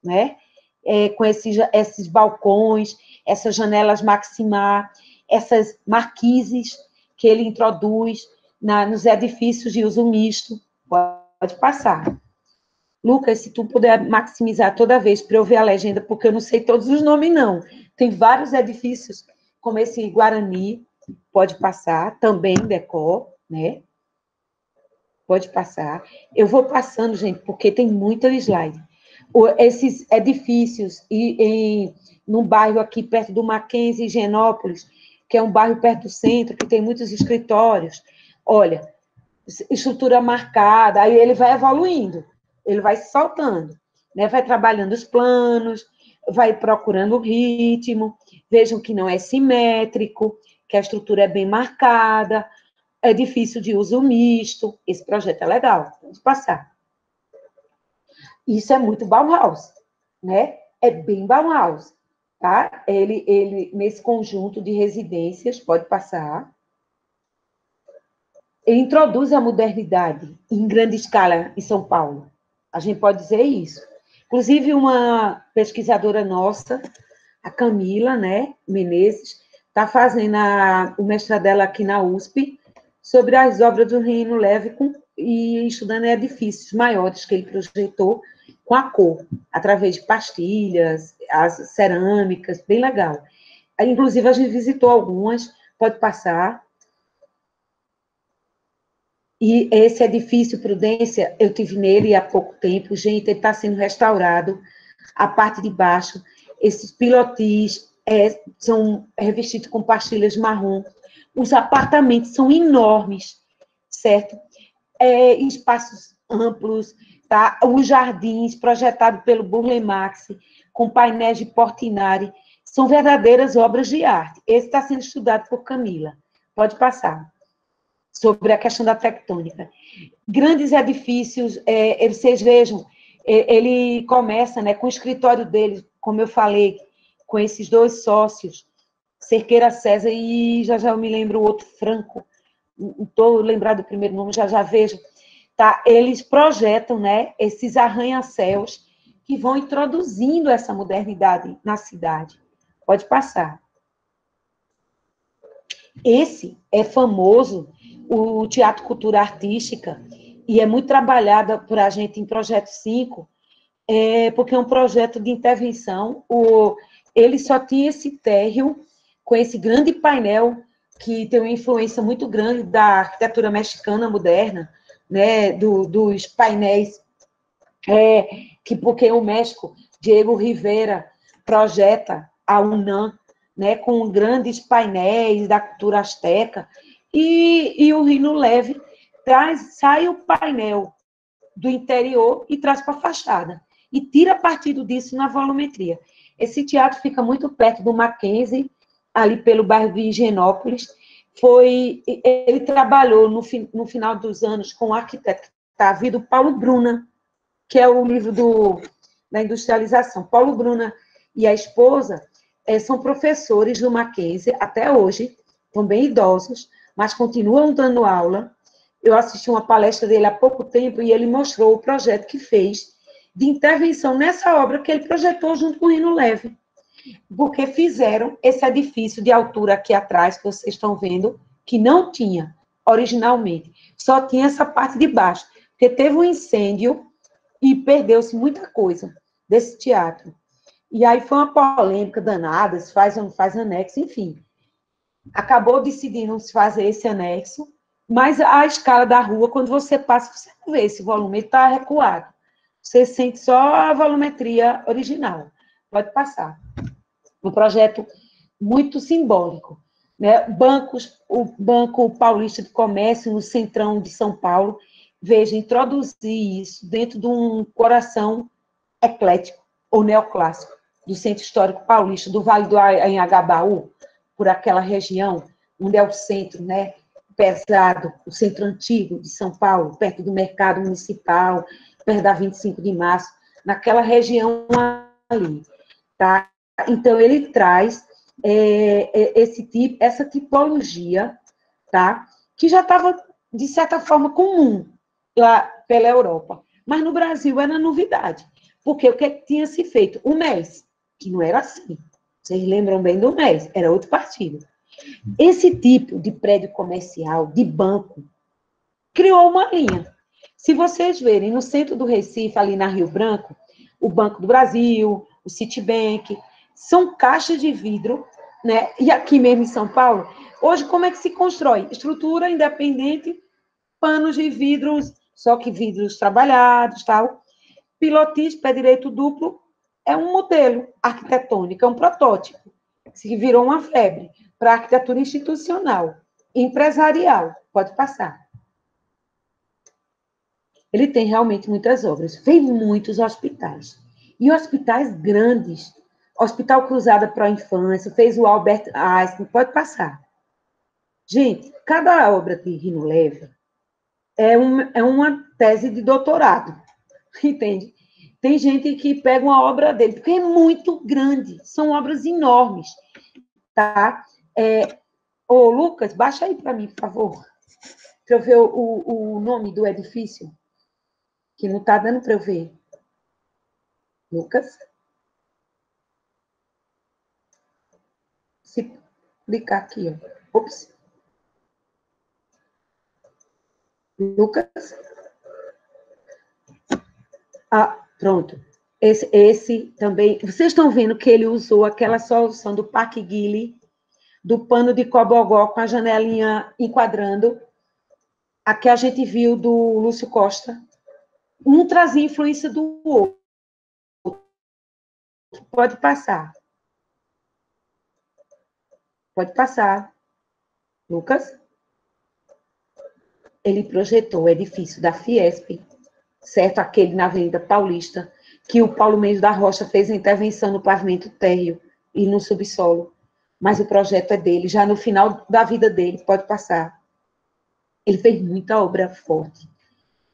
né? É, com esses, esses balcões, essas janelas maximar, essas marquises, que ele introduz na, nos edifícios de uso misto. Pode passar. Lucas, se tu puder maximizar toda vez para eu ver a legenda, porque eu não sei todos os nomes, não. Tem vários edifícios, como esse Guarani, pode passar, também decor, né? Pode passar. Eu vou passando, gente, porque tem muito slide. esses edifícios, e, em, num bairro aqui perto do Mackenzie, Genópolis, que é um bairro perto do centro, que tem muitos escritórios. Olha, estrutura marcada, aí ele vai evoluindo, ele vai soltando, né? vai trabalhando os planos, vai procurando o ritmo, vejam que não é simétrico, que a estrutura é bem marcada, é difícil de uso misto, esse projeto é legal, vamos passar. Isso é muito Bauhaus, né? É bem Bauhaus tá? Ele, ele, nesse conjunto de residências, pode passar, ele introduz a modernidade em grande escala em São Paulo. A gente pode dizer isso. Inclusive, uma pesquisadora nossa, a Camila né, Menezes, está fazendo a, o mestrado dela aqui na USP sobre as obras do Reino Leve e estudando edifícios maiores que ele projetou com a cor, através de pastilhas, as cerâmicas, bem legal. Inclusive, a gente visitou algumas, pode passar. E esse edifício Prudência, eu tive nele há pouco tempo, gente, ele está sendo restaurado, a parte de baixo, esses pilotis é, são revestidos com pastilhas marrom, os apartamentos são enormes, certo? É, espaços amplos, tá? Os jardins projetados pelo Burle Marx, com painéis de Portinari, são verdadeiras obras de arte. Esse está sendo estudado por Camila. Pode passar. Sobre a questão da tectônica. Grandes edifícios, é, vocês vejam, é, ele começa né, com o escritório dele, como eu falei, com esses dois sócios, Cerqueira César e já já eu me lembro o outro, Franco, estou lembrado do primeiro nome, já já vejo, tá? Eles projetam, né, esses arranha-céus que vão introduzindo essa modernidade na cidade. Pode passar. Esse é famoso, o Teatro Cultura Artística, e é muito trabalhada por a gente em Projeto 5, é, porque é um projeto de intervenção. O, ele só tinha esse térreo com esse grande painel que tem uma influência muito grande da arquitetura mexicana moderna, né, do, dos painéis é, que porque o México, Diego Rivera, projeta a UNAM, né, com grandes painéis da cultura asteca, e, e o Rino Leve traz, sai o painel do interior e traz para a fachada, e tira partido disso na volumetria. Esse teatro fica muito perto do Mackenzie ali pelo bairro de Higienópolis. Foi, ele trabalhou no, no final dos anos com o arquiteto tá, do Paulo Bruna, que é o livro do, da industrialização. Paulo Bruna e a esposa são professores do Mackenzie até hoje, bem idosos, mas continuam dando aula. Eu assisti uma palestra dele há pouco tempo e ele mostrou o projeto que fez de intervenção nessa obra que ele projetou junto com o Rino Leve. Porque fizeram esse edifício de altura aqui atrás, que vocês estão vendo, que não tinha originalmente. Só tinha essa parte de baixo. Porque teve um incêndio e perdeu-se muita coisa desse teatro. E aí foi uma polêmica danada, se faz ou não faz anexo, enfim. Acabou decidindo se fazer esse anexo, mas a escala da rua, quando você passa, você não vê esse volume, está recuado. Você sente só a volumetria original. Pode passar. Um projeto muito simbólico. Né? Bancos, o Banco Paulista de Comércio, no centrão de São Paulo, veja, introduzir isso dentro de um coração eclético ou neoclássico do Centro Histórico Paulista, do Vale do Anhangabaú, por aquela região, onde é o centro, né, pesado, o centro antigo de São Paulo, perto do mercado municipal, perto da 25 de março, naquela região ali, tá? Então, ele traz é, é, esse tipo, essa tipologia, tá? Que já estava, de certa forma, comum lá pela Europa. Mas no Brasil era novidade. Porque o que tinha se feito? O mês que não era assim. Vocês lembram bem do MES, era outro partido. Esse tipo de prédio comercial, de banco, criou uma linha. Se vocês verem no centro do Recife, ali na Rio Branco, o Banco do Brasil, o Citibank, são caixas de vidro, né? E aqui mesmo em São Paulo, hoje como é que se constrói? Estrutura independente, panos de vidros, só que vidros trabalhados, tal. Pilotis, pé direito duplo, é um modelo arquitetônico, é um protótipo, que virou uma febre para arquitetura institucional, empresarial, pode passar. Ele tem realmente muitas obras, fez muitos hospitais. E hospitais grandes. Hospital Cruzada para a Infância, fez o Albert Einstein, pode passar. Gente, cada obra de Rino Leve é, um, é uma tese de doutorado, entende? Tem gente que pega uma obra dele, porque é muito grande, são obras enormes, tá? É, ô, Lucas, baixa aí para mim, por favor, para eu ver o, o nome do edifício, que não está dando para eu ver. Lucas? Se clicar aqui, ó. Ops. Lucas? Ah, Pronto. Esse, esse também. Vocês estão vendo que ele usou aquela solução do Parque Guile, do pano de cobogó com a janelinha enquadrando. A que a gente viu do Lúcio Costa. Um trazia influência do outro. Pode passar. Pode passar. Lucas? Ele projetou o edifício da Fiesp certo? Aquele na Avenida Paulista, que o Paulo Mendes da Rocha fez a intervenção no pavimento térreo e no subsolo. Mas o projeto é dele, já no final da vida dele, pode passar. Ele fez muita obra forte.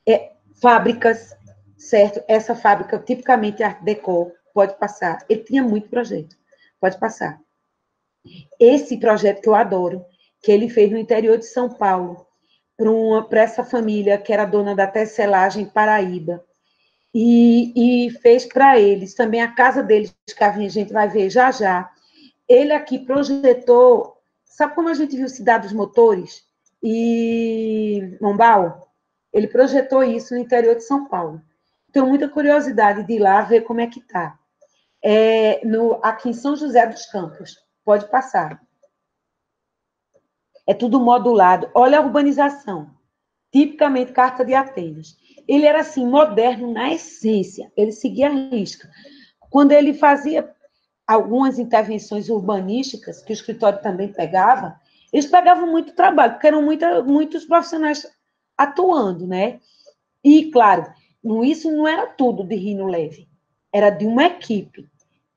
É, fábricas, certo? Essa fábrica, tipicamente Art Deco, pode passar. Ele tinha muito projeto, pode passar. Esse projeto que eu adoro, que ele fez no interior de São Paulo, para essa família que era dona da tecelagem Paraíba. E, e fez para eles também a casa deles, que a gente vai ver já já. Ele aqui projetou, sabe como a gente viu Cidade dos Motores e Mombal? Ele projetou isso no interior de São Paulo. Tenho muita curiosidade de ir lá ver como é que está. É, aqui em São José dos Campos. Pode passar. É tudo modulado. Olha a urbanização. Tipicamente Carta de Atenas. Ele era assim, moderno na essência. Ele seguia a risca. Quando ele fazia algumas intervenções urbanísticas, que o escritório também pegava, eles pegavam muito trabalho, porque eram muita, muitos profissionais atuando, né? E, claro, isso não era tudo de Rino Leve, era de uma equipe,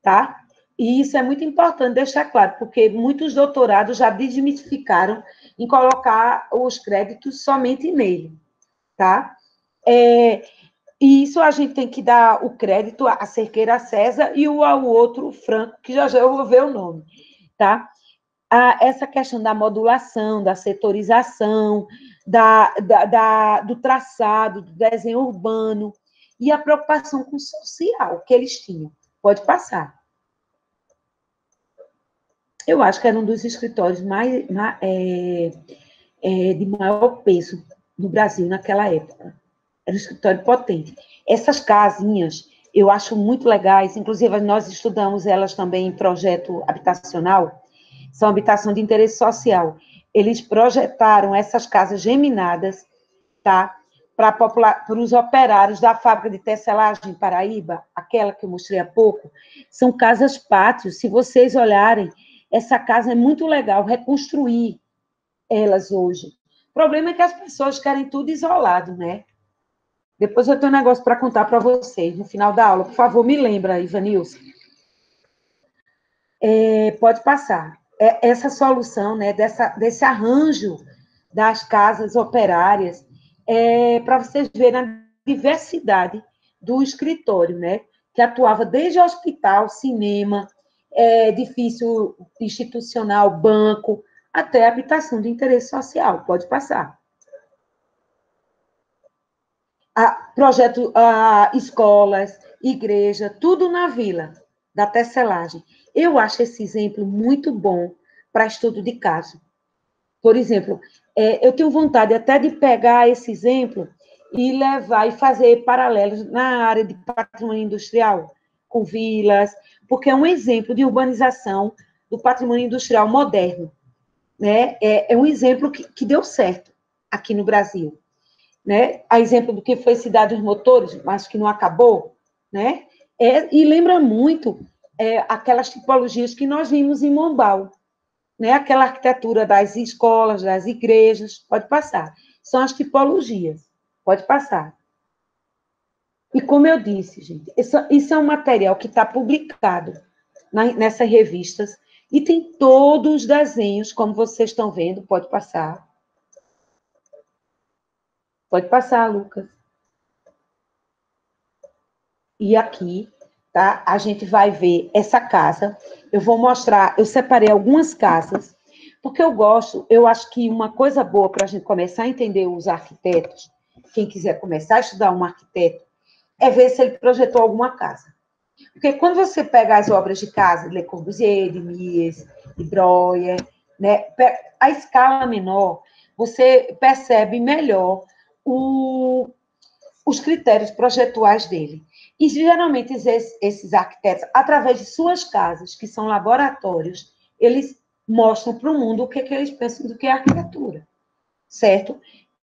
tá? E isso é muito importante deixar claro, porque muitos doutorados já desmitificaram em colocar os créditos somente nele, tá? É, e isso a gente tem que dar o crédito a Cerqueira César e o ao outro Franco, que já já eu vou ver o nome, tá? Essa questão da modulação, da setorização, da, da, da, do traçado, do desenho urbano e a preocupação com o social que eles tinham. Pode passar. Eu acho que era um dos escritórios mais, é, é, de maior peso no Brasil naquela época. Era um escritório potente. Essas casinhas eu acho muito legais, inclusive nós estudamos elas também em projeto habitacional, são habitação de interesse social. Eles projetaram essas casas geminadas, tá? Para os operários da fábrica de tecelagem em Paraíba, aquela que eu mostrei há pouco, são casas pátios. Se vocês olharem, essa casa é muito legal, reconstruir elas hoje. O problema é que as pessoas querem tudo isolado, né? Depois eu tenho um negócio para contar para vocês no final da aula. Por favor, me lembra, Ivanilson. É, pode passar. É, essa solução, né, dessa, desse arranjo das casas operárias, é, para vocês verem a diversidade do escritório, né? Que atuava desde hospital, cinema, é, edifício institucional, banco, até habitação de interesse social. Pode passar. A, projeto a, escolas, igreja, tudo na vila da tecelagem. Eu acho esse exemplo muito bom para estudo de caso. Por exemplo, é, eu tenho vontade até de pegar esse exemplo e levar e fazer paralelos na área de patrimônio industrial, com vilas, porque é um exemplo de urbanização do patrimônio industrial moderno. Né? É, é um exemplo que, que deu certo aqui no Brasil. Né? A exemplo do que foi Cidade dos Motores, mas que não acabou, né? É, e lembra muito é, aquelas tipologias que nós vimos em Mombau, né? Aquela arquitetura das escolas, das igrejas, pode passar. São as tipologias, pode passar. E como eu disse, gente, isso, isso é um material que está publicado na, nessas revistas e tem todos os desenhos, como vocês estão vendo, pode passar. Pode passar, Lucas. E aqui, tá? A gente vai ver essa casa. Eu vou mostrar, eu separei algumas casas, porque eu gosto, eu acho que uma coisa boa para a gente começar a entender os arquitetos, quem quiser começar a estudar um arquiteto, é ver se ele projetou alguma casa. Porque quando você pega as obras de casa, Le Corbusier, de Mies, de Breuer, né, a escala menor, você percebe melhor o, os critérios projetuais dele. E geralmente esses, esses arquitetos, através de suas casas, que são laboratórios, eles mostram para o mundo o que, que eles pensam do que é arquitetura, certo?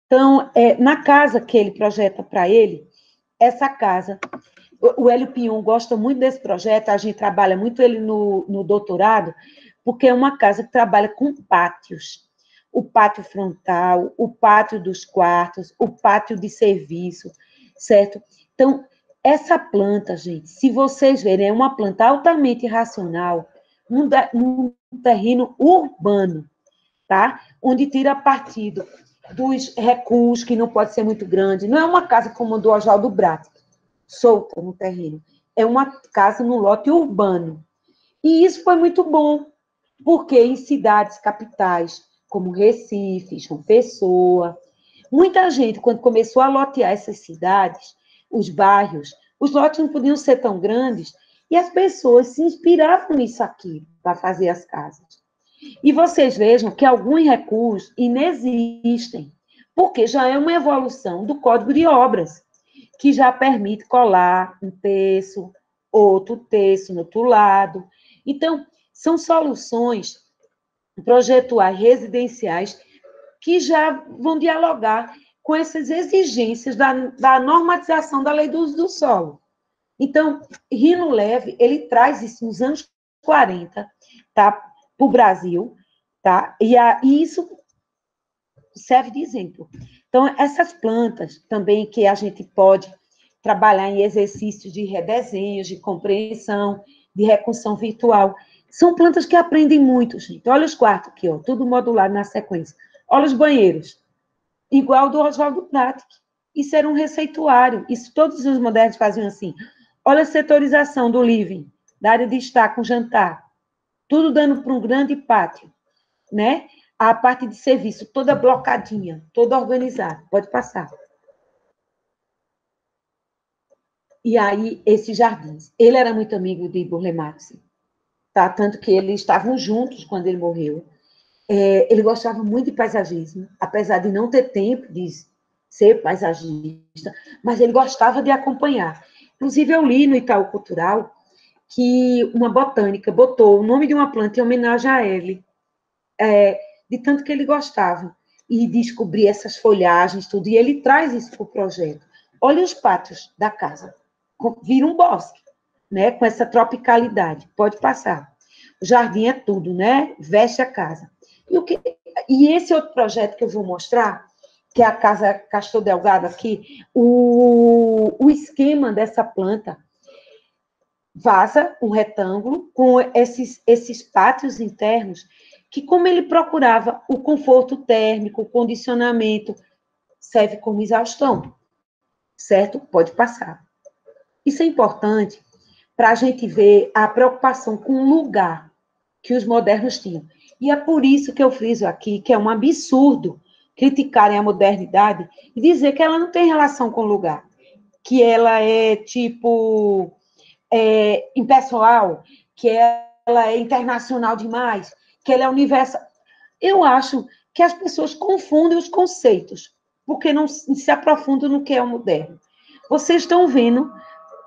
Então, é, na casa que ele projeta para ele, essa casa. O Hélio Pinhon gosta muito desse projeto, a gente trabalha muito ele no, no doutorado, porque é uma casa que trabalha com pátios. O pátio frontal, o pátio dos quartos, o pátio de serviço, certo? Então, essa planta, gente, se vocês verem, é uma planta altamente racional, num, num terreno urbano, tá? Onde tira partido dos recuos, que não pode ser muito grande. Não é uma casa como a do Oswaldo Brat, solta no terreno. É uma casa no lote urbano. E isso foi muito bom, porque em cidades capitais, como Recife, João Pessoa, muita gente, quando começou a lotear essas cidades, os bairros, os lotes não podiam ser tão grandes, e as pessoas se inspiravam nisso aqui para fazer as casas. E vocês vejam que alguns recursos inexistem, porque já é uma evolução do Código de Obras, que já permite colar um terço, outro terço no outro lado. Então, são soluções projetuais residenciais que já vão dialogar com essas exigências da, da normatização da lei do uso do solo. Então, Rino Leve, ele traz isso nos anos 40, tá? Para o Brasil, tá? E, a, e isso serve de exemplo. Então, essas plantas também que a gente pode trabalhar em exercícios de redesenhos, de compreensão, de reconstrução virtual. São plantas que aprendem muito, gente. Olha os quartos aqui, ó, tudo modulado na sequência. Olha os banheiros. Igual do Oswaldo Pratic. Isso era um receituário. Isso todos os modernos faziam assim. Olha a setorização do living, da área de estar com jantar. Tudo dando para um grande pátio, né? A parte de serviço toda blocadinha, toda organizada. Pode passar. E aí, esses jardins. Ele era muito amigo de Burle Marx, tá? Tanto que eles estavam juntos quando ele morreu. É, ele gostava muito de paisagismo, apesar de não ter tempo de ser paisagista, mas ele gostava de acompanhar. Inclusive, eu li no Itaú Cultural que uma botânica botou o nome de uma planta em homenagem a ele, é, de tanto que ele gostava, e descobrir essas folhagens, tudo, e ele traz isso para o projeto. Olha os pátios da casa, vira um bosque, né, com essa tropicalidade, pode passar. O jardim é tudo, né, veste a casa. E, o que, e esse outro projeto que eu vou mostrar, que é a Casa Castor Delgado aqui, o, o esquema dessa planta vaza um retângulo com esses, esses pátios internos, que como ele procurava o conforto térmico, o condicionamento, serve como exaustão, certo? Pode passar. Isso é importante para a gente ver a preocupação com o lugar que os modernos tinham. E é por isso que eu friso aqui que é um absurdo criticarem a modernidade e dizer que ela não tem relação com o lugar, que ela é tipo é, impessoal, que ela é internacional demais, que ela é universal. Eu acho que as pessoas confundem os conceitos, porque não se aprofundam no que é o moderno. Vocês estão vendo,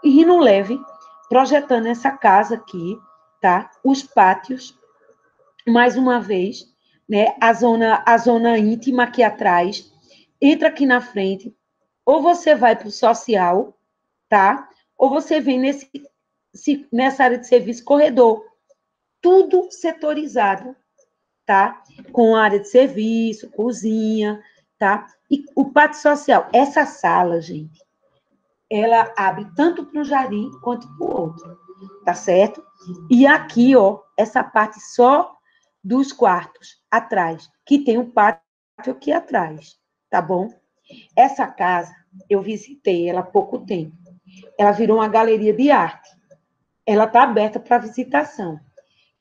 e leve, projetando essa casa aqui, tá? Os pátios, mais uma vez, né? A zona, a zona íntima aqui atrás, entra aqui na frente, ou você vai para o social, tá? Ou você vem nesse, nessa área de serviço corredor. Tudo setorizado, tá? Com área de serviço, cozinha, tá? E o pátio social, essa sala, gente, ela abre tanto para um jardim quanto para o outro, tá certo? E aqui, ó, essa parte só dos quartos atrás, que tem um pátio aqui atrás, tá bom? Essa casa, eu visitei ela há pouco tempo. Ela virou uma galeria de arte. Ela está aberta para visitação.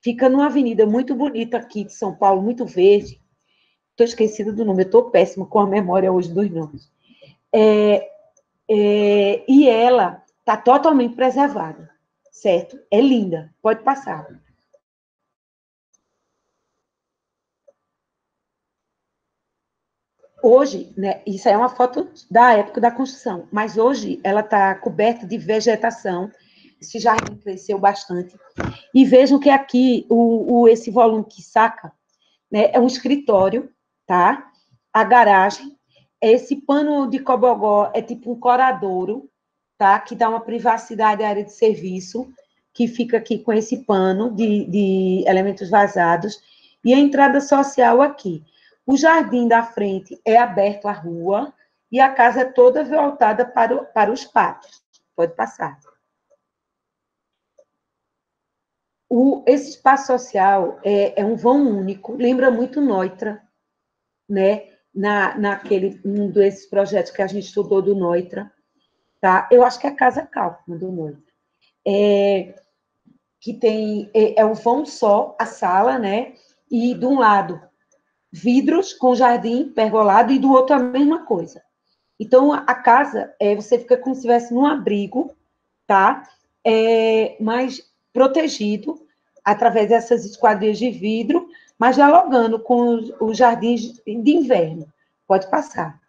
Fica numa avenida muito bonita aqui de São Paulo, muito verde. Estou esquecida do nome, estou péssima com a memória hoje dos nomes. É, é, e ela está totalmente preservada, certo? É linda, pode passar. Hoje, né, isso é uma foto da época da construção, mas hoje ela está coberta de vegetação, esse jardim cresceu bastante. E vejam que aqui, o, o, esse volume que saca, né, é um escritório, tá? A garagem, esse pano de cobogó é tipo um coradouro, tá? Que dá uma privacidade à área de serviço, que fica aqui com esse pano de, de elementos vazados, e a entrada social aqui. O jardim da frente é aberto à rua e a casa é toda voltada para, o, para os pátios. Pode passar. O, esse espaço social é, é, um vão único, lembra muito Neutra, né? Na, naquele, um desses projetos que a gente estudou do Neutra, tá? Eu acho que é a Casa Cálculo do Neutra. É, que tem, é, é um vão só, a sala, né? E de um lado vidros com jardim pergolado e do outro a mesma coisa. Então, a casa, é, você fica como se estivesse num abrigo, tá? É, mas protegido através dessas esquadrias de vidro, mas dialogando com os, jardins de inverno. Pode passar.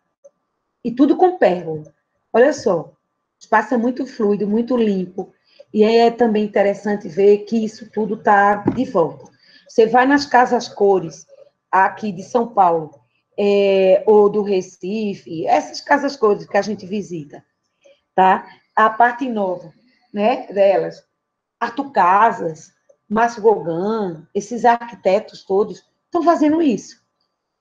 E tudo com pérgola. Olha só, o espaço é muito fluido, muito limpo. E é também interessante ver que isso tudo está de volta. Você vai nas casas cores, aqui de São Paulo, é, ou do Recife, essas casas cores que a gente visita, tá? A parte nova, né, delas, Arthur Casas, Márcio Gauguin, esses arquitetos todos estão fazendo isso,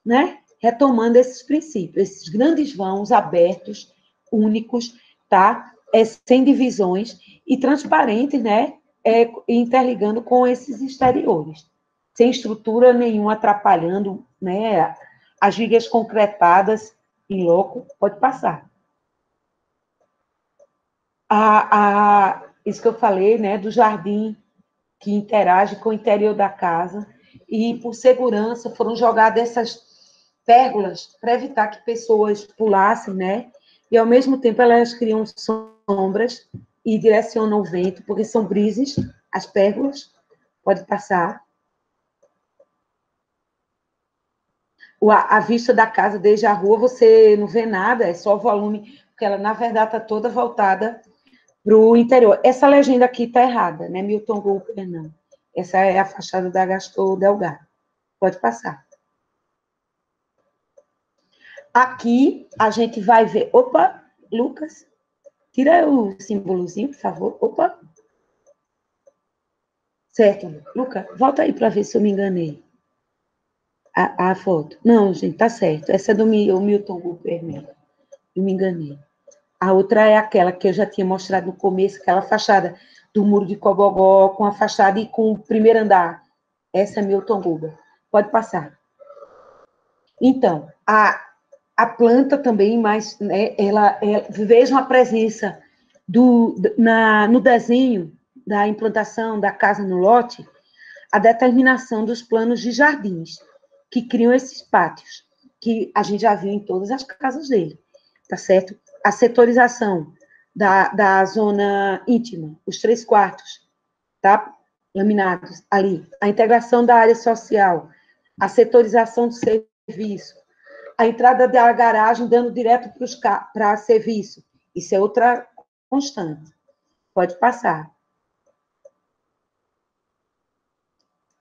né? Retomando esses princípios, esses grandes vãos abertos, únicos, tá? É, sem divisões e transparentes, né? é, interligando com esses exteriores, sem estrutura nenhuma atrapalhando, né? As vigas concretadas em loco, pode passar. A, a, isso que eu falei, né, do jardim que interage com o interior da casa, e por segurança foram jogadas essas pérgolas para evitar que pessoas pulassem, né? E ao mesmo tempo elas criam sombras e direcionam o vento, porque são brises, as pérgolas, pode passar. A vista da casa desde a rua, você não vê nada, é só o volume, porque ela, na verdade, está toda voltada para o interior. Essa legenda aqui está errada, né? Milton Cooper, não. Essa é a fachada da Gastor Delgado. Pode passar. Aqui a gente vai ver. Opa, Lucas, tira o símbolozinho, por favor. Opa. Certo, Lucas, volta aí para ver se eu me enganei. A, a, foto. Não, gente, tá certo. Essa é do Milton Cooper mesmo. Eu me enganei. A outra é aquela que eu já tinha mostrado no começo, aquela fachada do muro de Cobogó, com a fachada e com o primeiro andar. Essa é Milton Guba. Pode passar. Então, a, a planta também, mas né, ela, ela, vejam a presença do, na, no desenho da implantação da casa no lote, a determinação dos planos de jardins, que criam esses pátios, que a gente já viu em todas as casas dele, tá certo? A setorização da, da zona íntima, os três quartos, tá? Laminados ali. A integração da área social, a setorização do serviço, a entrada da garagem dando direto para serviço. Isso é outra constante. Pode passar.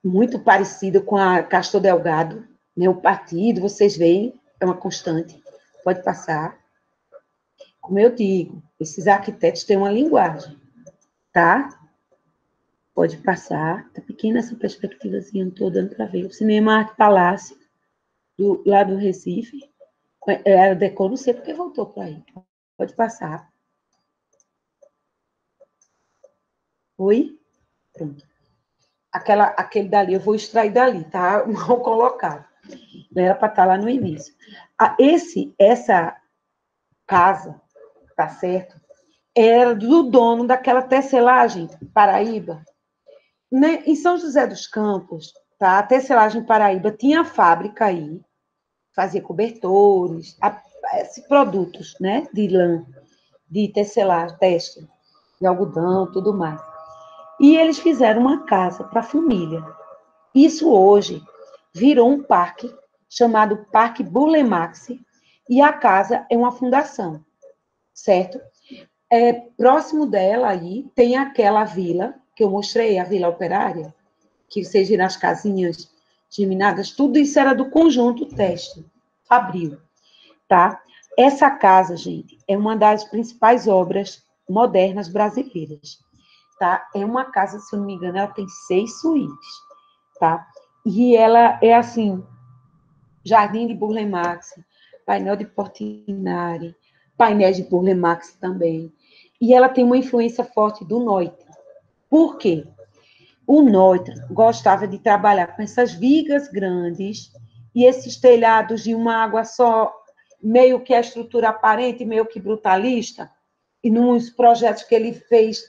Muito parecido com a Castor Delgado, né? o partido, vocês veem, é uma constante. Pode passar. Como eu digo, esses arquitetos têm uma linguagem, tá? Pode passar. Tá pequena essa perspectivazinha, não estou dando para ver. O Cinema Arte Palácio, do, lá do Recife. Era decor, não sei porque voltou para aí. Pode passar. Oi? Pronto. Aquela, aquele dali, eu vou extrair dali, tá? Mal colocado. Não era para estar tá lá no início. Ah, esse, essa casa, tá certo? Era do dono daquela tecelagem Paraíba. Né? Em São José dos Campos, tá? A tecelagem Paraíba tinha fábrica aí, fazia cobertores, a, produtos, né? De lã, de tecelagem, teste, de algodão, tudo mais. E eles fizeram uma casa para a família. Isso hoje virou um parque chamado Parque Burlemax, e a casa é uma fundação certo? É, próximo dela aí tem aquela vila que eu mostrei, a Vila Operária, que vocês viram as casinhas geminadas, tudo isso era do conjunto teste, Fabril, tá? Essa casa, gente, é uma das principais obras modernas brasileiras, tá? É uma casa, se eu não me engano, ela tem seis suítes, tá? E ela é assim, jardim de Burle Marx, painel de Portinari, painéis de Burle Marx também. E ela tem uma influência forte do Neutra. Por quê? O Neutra gostava de trabalhar com essas vigas grandes e esses telhados de uma água só, meio que a estrutura aparente, meio que brutalista, e nos projetos que ele fez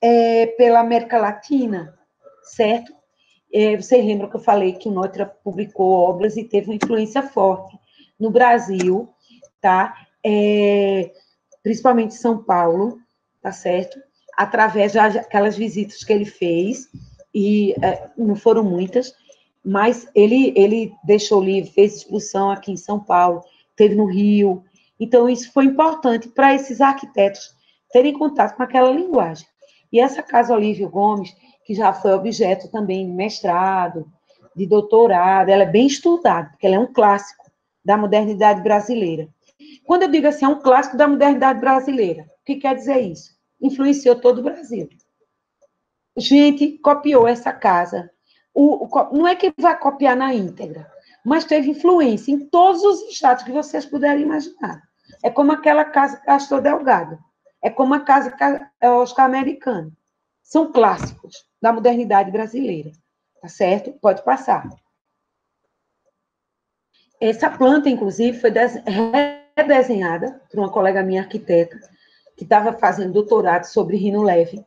é, pela América Latina, certo? É, vocês lembram que eu falei que o Neutra publicou obras e teve uma influência forte no Brasil, tá? É, principalmente São Paulo, tá certo? Através daquelas visitas que ele fez, e é, não foram muitas, mas ele, ele deixou livre, fez expulsão aqui em São Paulo, teve no Rio. Então, isso foi importante para esses arquitetos terem contato com aquela linguagem. E essa casa Olívio Gomes, que já foi objeto também de mestrado, de doutorado, ela é bem estudada, porque ela é um clássico da modernidade brasileira. Quando eu digo assim, é um clássico da modernidade brasileira, o que quer dizer isso? Influenciou todo o Brasil. Gente copiou essa casa. O, o, não é que vai copiar na íntegra, mas teve influência em todos os estados que vocês puderem imaginar. É como aquela casa Castor Delgado. É como a casa Oscar Americano. são clássicos da modernidade brasileira. Tá certo? Pode passar. Essa planta, inclusive, foi redesenhada por uma colega minha arquiteta, que estava fazendo doutorado sobre rino leve.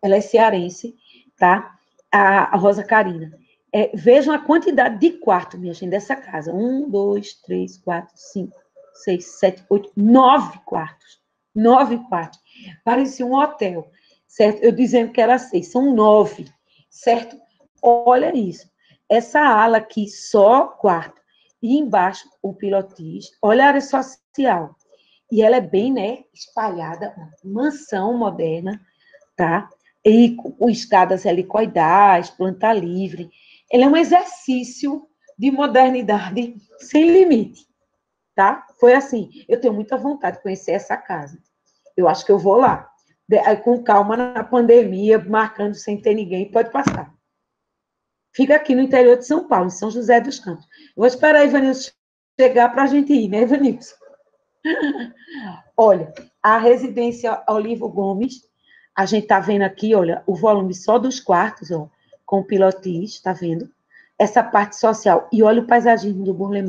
Ela é cearense, tá? A, a Rosa Carina. É, vejam a quantidade de quartos, minha gente, dessa casa. Um, dois, três, quatro, cinco, seis, sete, oito, nove quartos. Nove quartos. Parecia um hotel, certo? Eu dizendo que era seis, são nove, certo? Olha isso. Essa ala aqui, só quarto. E embaixo, o pilotis. Olha a área social. E ela é bem, né, espalhada, mansão moderna, tá? E com escadas helicoidais, planta livre. Ele é um exercício de modernidade sem limite, tá? Foi assim. Eu tenho muita vontade de conhecer essa casa. Eu acho que eu vou lá. Com calma na pandemia, marcando sem ter ninguém, pode passar. Fica aqui no interior de São Paulo, em São José dos Campos. vou esperar a Ivanilson chegar para a gente ir, né, Ivanilson? olha, a residência Olivo Gomes, a gente está vendo aqui, olha, o volume só dos quartos, ó, com o pilotis, está vendo? Essa parte social. E olha o paisagismo do Burle.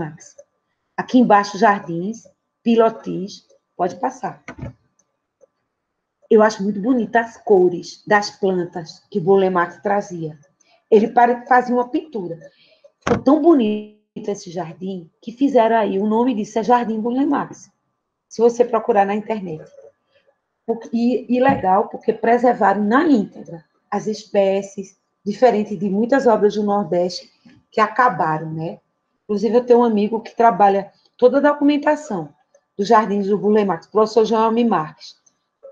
Aqui embaixo, jardins, pilotis, pode passar. Eu acho muito bonita as cores das plantas que Burle Marx trazia. Ele fazia uma pintura. Ficou tão bonito esse jardim que fizeram aí, o nome disso é Jardim Marx. Se você procurar na internet. E, e legal, porque preservaram na íntegra as espécies, diferente de muitas obras do Nordeste que acabaram, né? Inclusive, eu tenho um amigo que trabalha toda a documentação dos jardins do Marx, o professor João Almi Marques,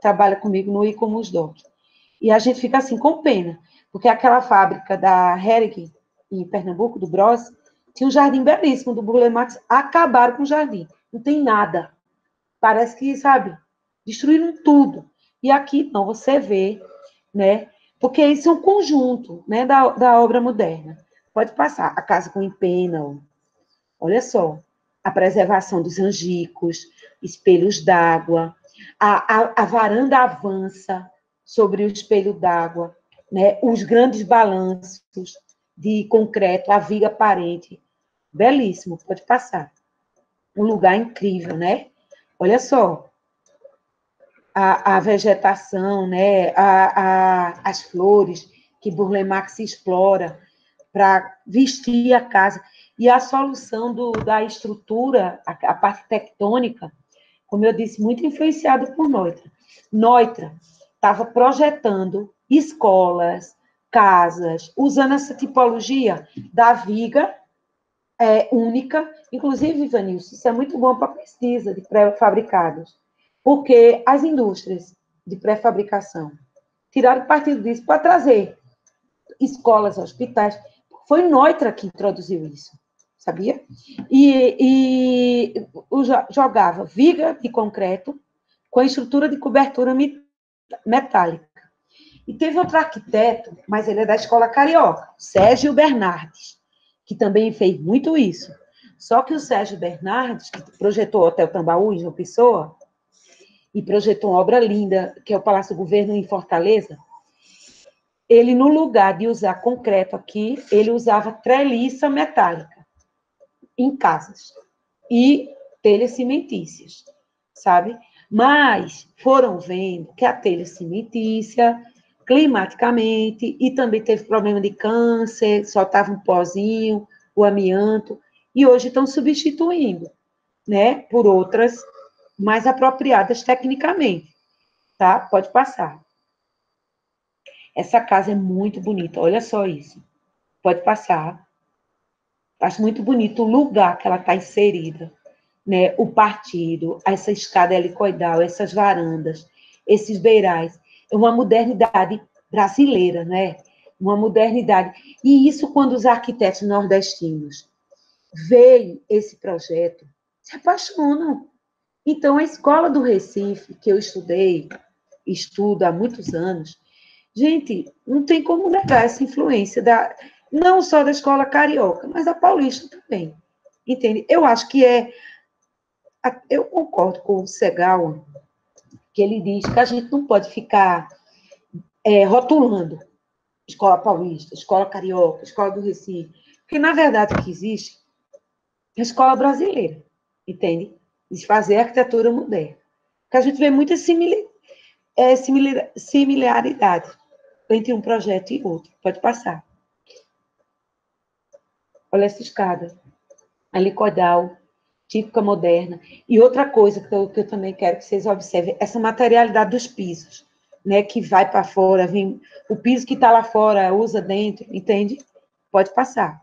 trabalha comigo no Icomus Doc. E a gente fica assim, com pena, porque aquela fábrica da Hering, em Pernambuco, do Bros, tinha um jardim belíssimo do Burle Marx, acabaram com o jardim. Não tem nada. Parece que, sabe, destruíram tudo. E aqui, não, você vê, né? Porque isso é um conjunto, né, da, da obra moderna. Pode passar. A casa com empena, olha só. A preservação dos angicos, espelhos d'água, a, a, a varanda avança sobre o espelho d'água, né, os grandes balanços de concreto, a viga aparente. Belíssimo, pode passar. Um lugar incrível, né? Olha só, a, a vegetação, né, a, a, as flores que Burle Marx explora para vestir a casa. E a solução do, da estrutura, a, a parte tectônica, como eu disse, muito influenciado por Neutra. Neutra estava projetando escolas, casas, usando essa tipologia da viga é, única. Inclusive, Vanilson, isso é muito bom para pesquisa de pré-fabricados, porque as indústrias de pré-fabricação tiraram partido disso para trazer escolas, hospitais. Foi Neutra que introduziu isso, sabia? E, e jogava viga de concreto com a estrutura de cobertura metálica. E teve outro arquiteto, mas ele é da escola carioca, Sérgio Bernardes, que também fez muito isso. Só que o Sérgio Bernardes, que projetou o Hotel Tambaú em João Pessoa, e projetou uma obra linda, que é o Palácio Governo em Fortaleza, ele, no lugar de usar concreto aqui, ele usava treliça metálica em casas e telhas cimentícias, sabe? Mas foram vendo que a telha cimentícia climaticamente, e também teve problema de câncer, soltava um pozinho, o amianto, e hoje estão substituindo, né, por outras mais apropriadas tecnicamente, tá? Pode passar. Essa casa é muito bonita, olha só isso. Pode passar. Acho muito bonito o lugar que ela está inserida, né? O partido, essa escada helicoidal, essas varandas, esses beirais uma modernidade brasileira, né? Uma modernidade. E isso quando os arquitetos nordestinos veem esse projeto, se apaixonam. Então, a escola do Recife, que eu estudei, estudo há muitos anos, gente, não tem como negar essa influência da não só da escola carioca, mas da paulista também. Entende? Eu acho que é eu concordo com o Segal que ele diz que a gente não pode ficar é, rotulando escola paulista, escola carioca, escola do Recife. Porque, na verdade, o que existe é a escola brasileira, entende? De fazer arquitetura moderna. Porque a gente vê muita é, similaridade entre um projeto e outro. Pode passar. Olha essa escada. A licodal, típica moderna. E outra coisa que eu, que eu também quero que vocês observem, essa materialidade dos pisos, né, que vai para fora, vem, o piso que está lá fora usa dentro, entende? Pode passar.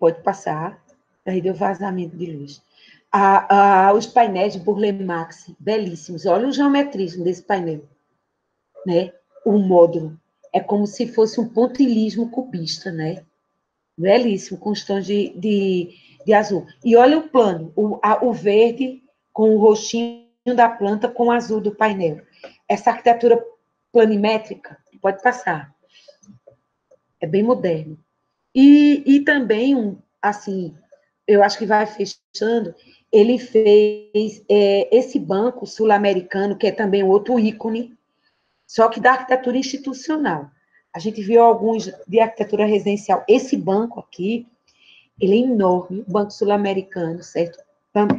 Pode passar. Aí deu vazamento de luz. Ah, ah, os painéis de Burle Marx, belíssimos. Olha o geometrismo desse painel. Né? O módulo. É como se fosse um pontilismo cubista, né? Belíssimo, com os tons de, de, de azul. E olha o plano, o, a, o verde com o roxinho da planta com o azul do painel. Essa arquitetura planimétrica, pode passar. É bem moderno. E, e também, um, assim, eu acho que vai fechando, ele fez é, esse banco sul-americano, que é também outro ícone, só que da arquitetura institucional. A gente viu alguns de arquitetura residencial. Esse banco aqui, ele é enorme, o Banco Sul-Americano, certo?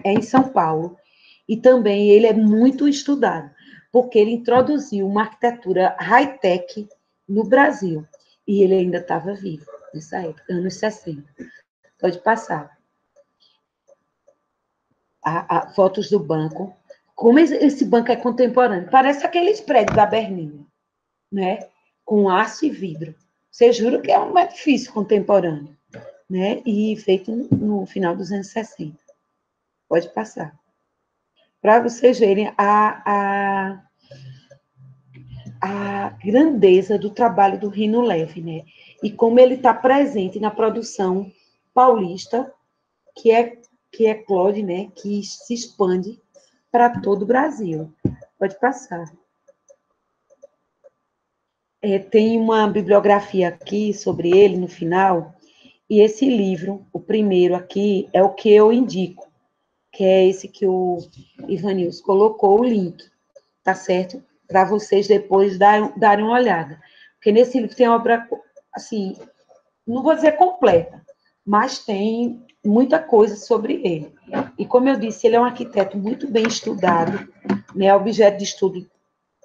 É em São Paulo. E também ele é muito estudado, porque ele introduziu uma arquitetura high-tech no Brasil. E ele ainda estava vivo nessa época, anos 60. Pode passar. A, a, fotos do banco. Como esse banco é contemporâneo? Parece aqueles prédios da Berninha, né? Com aço e vidro. Você jura que é um edifício contemporâneo, né? E feito no final dos anos 60. Pode passar. Para vocês verem a, a, a grandeza do trabalho do Rino Leve, né? E como ele está presente na produção paulista, que é que é Claude, né? Que se expande para todo o Brasil. Pode passar. É, tem uma bibliografia aqui sobre ele no final, e esse livro, o primeiro aqui, é o que eu indico, que é esse que o Ivanilson colocou o link, tá certo? Para vocês depois darem, darem uma olhada. Porque nesse livro tem obra, assim, não vou dizer completa, mas tem muita coisa sobre ele. E como eu disse, ele é um arquiteto muito bem estudado, né, objeto de estudo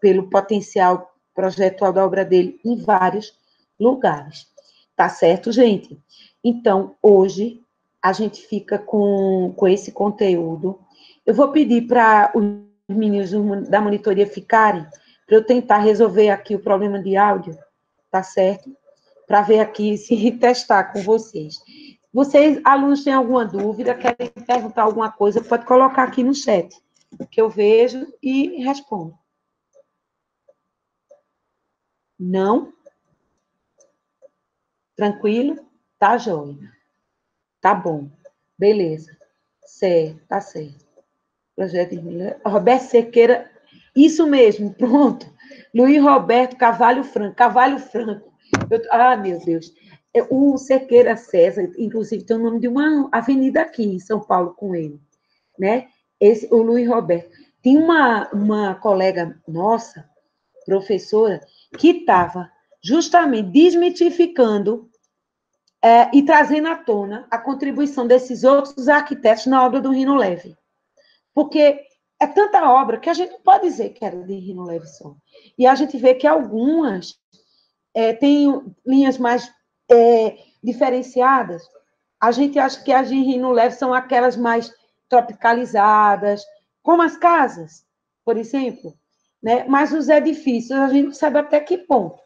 pelo potencial projetual da obra dele em vários lugares. Tá certo, gente? Então, hoje, a gente fica com, com esse conteúdo. Eu vou pedir para os meninos da monitoria ficarem, para eu tentar resolver aqui o problema de áudio, tá certo? Para ver aqui, se testar com vocês. Vocês, alunos, têm alguma dúvida, querem perguntar alguma coisa, pode colocar aqui no chat, que eu vejo e respondo. Não? Tranquilo? Tá, joia. Tá bom. Beleza. Certo, tá certo. Projeto Roberto Sequeira. Isso mesmo, pronto. Luiz Roberto Cavalho Franco. Cavalho Franco. Eu, ah, meu Deus. É, o Sequeira César, inclusive, tem o nome de uma avenida aqui em São Paulo com ele, né? Esse, o Luiz Roberto. Tem uma, uma colega nossa, professora, que estava justamente desmitificando é, e trazendo à tona a contribuição desses outros arquitetos na obra do Rino Leve. Porque é tanta obra que a gente não pode dizer que era de Rino Leve só. E a gente vê que algumas é, têm linhas mais é, diferenciadas. A gente acha que as de Rino Leve são aquelas mais tropicalizadas, como as casas, por exemplo. Né? Mas os edifícios, a gente sabe até que ponto.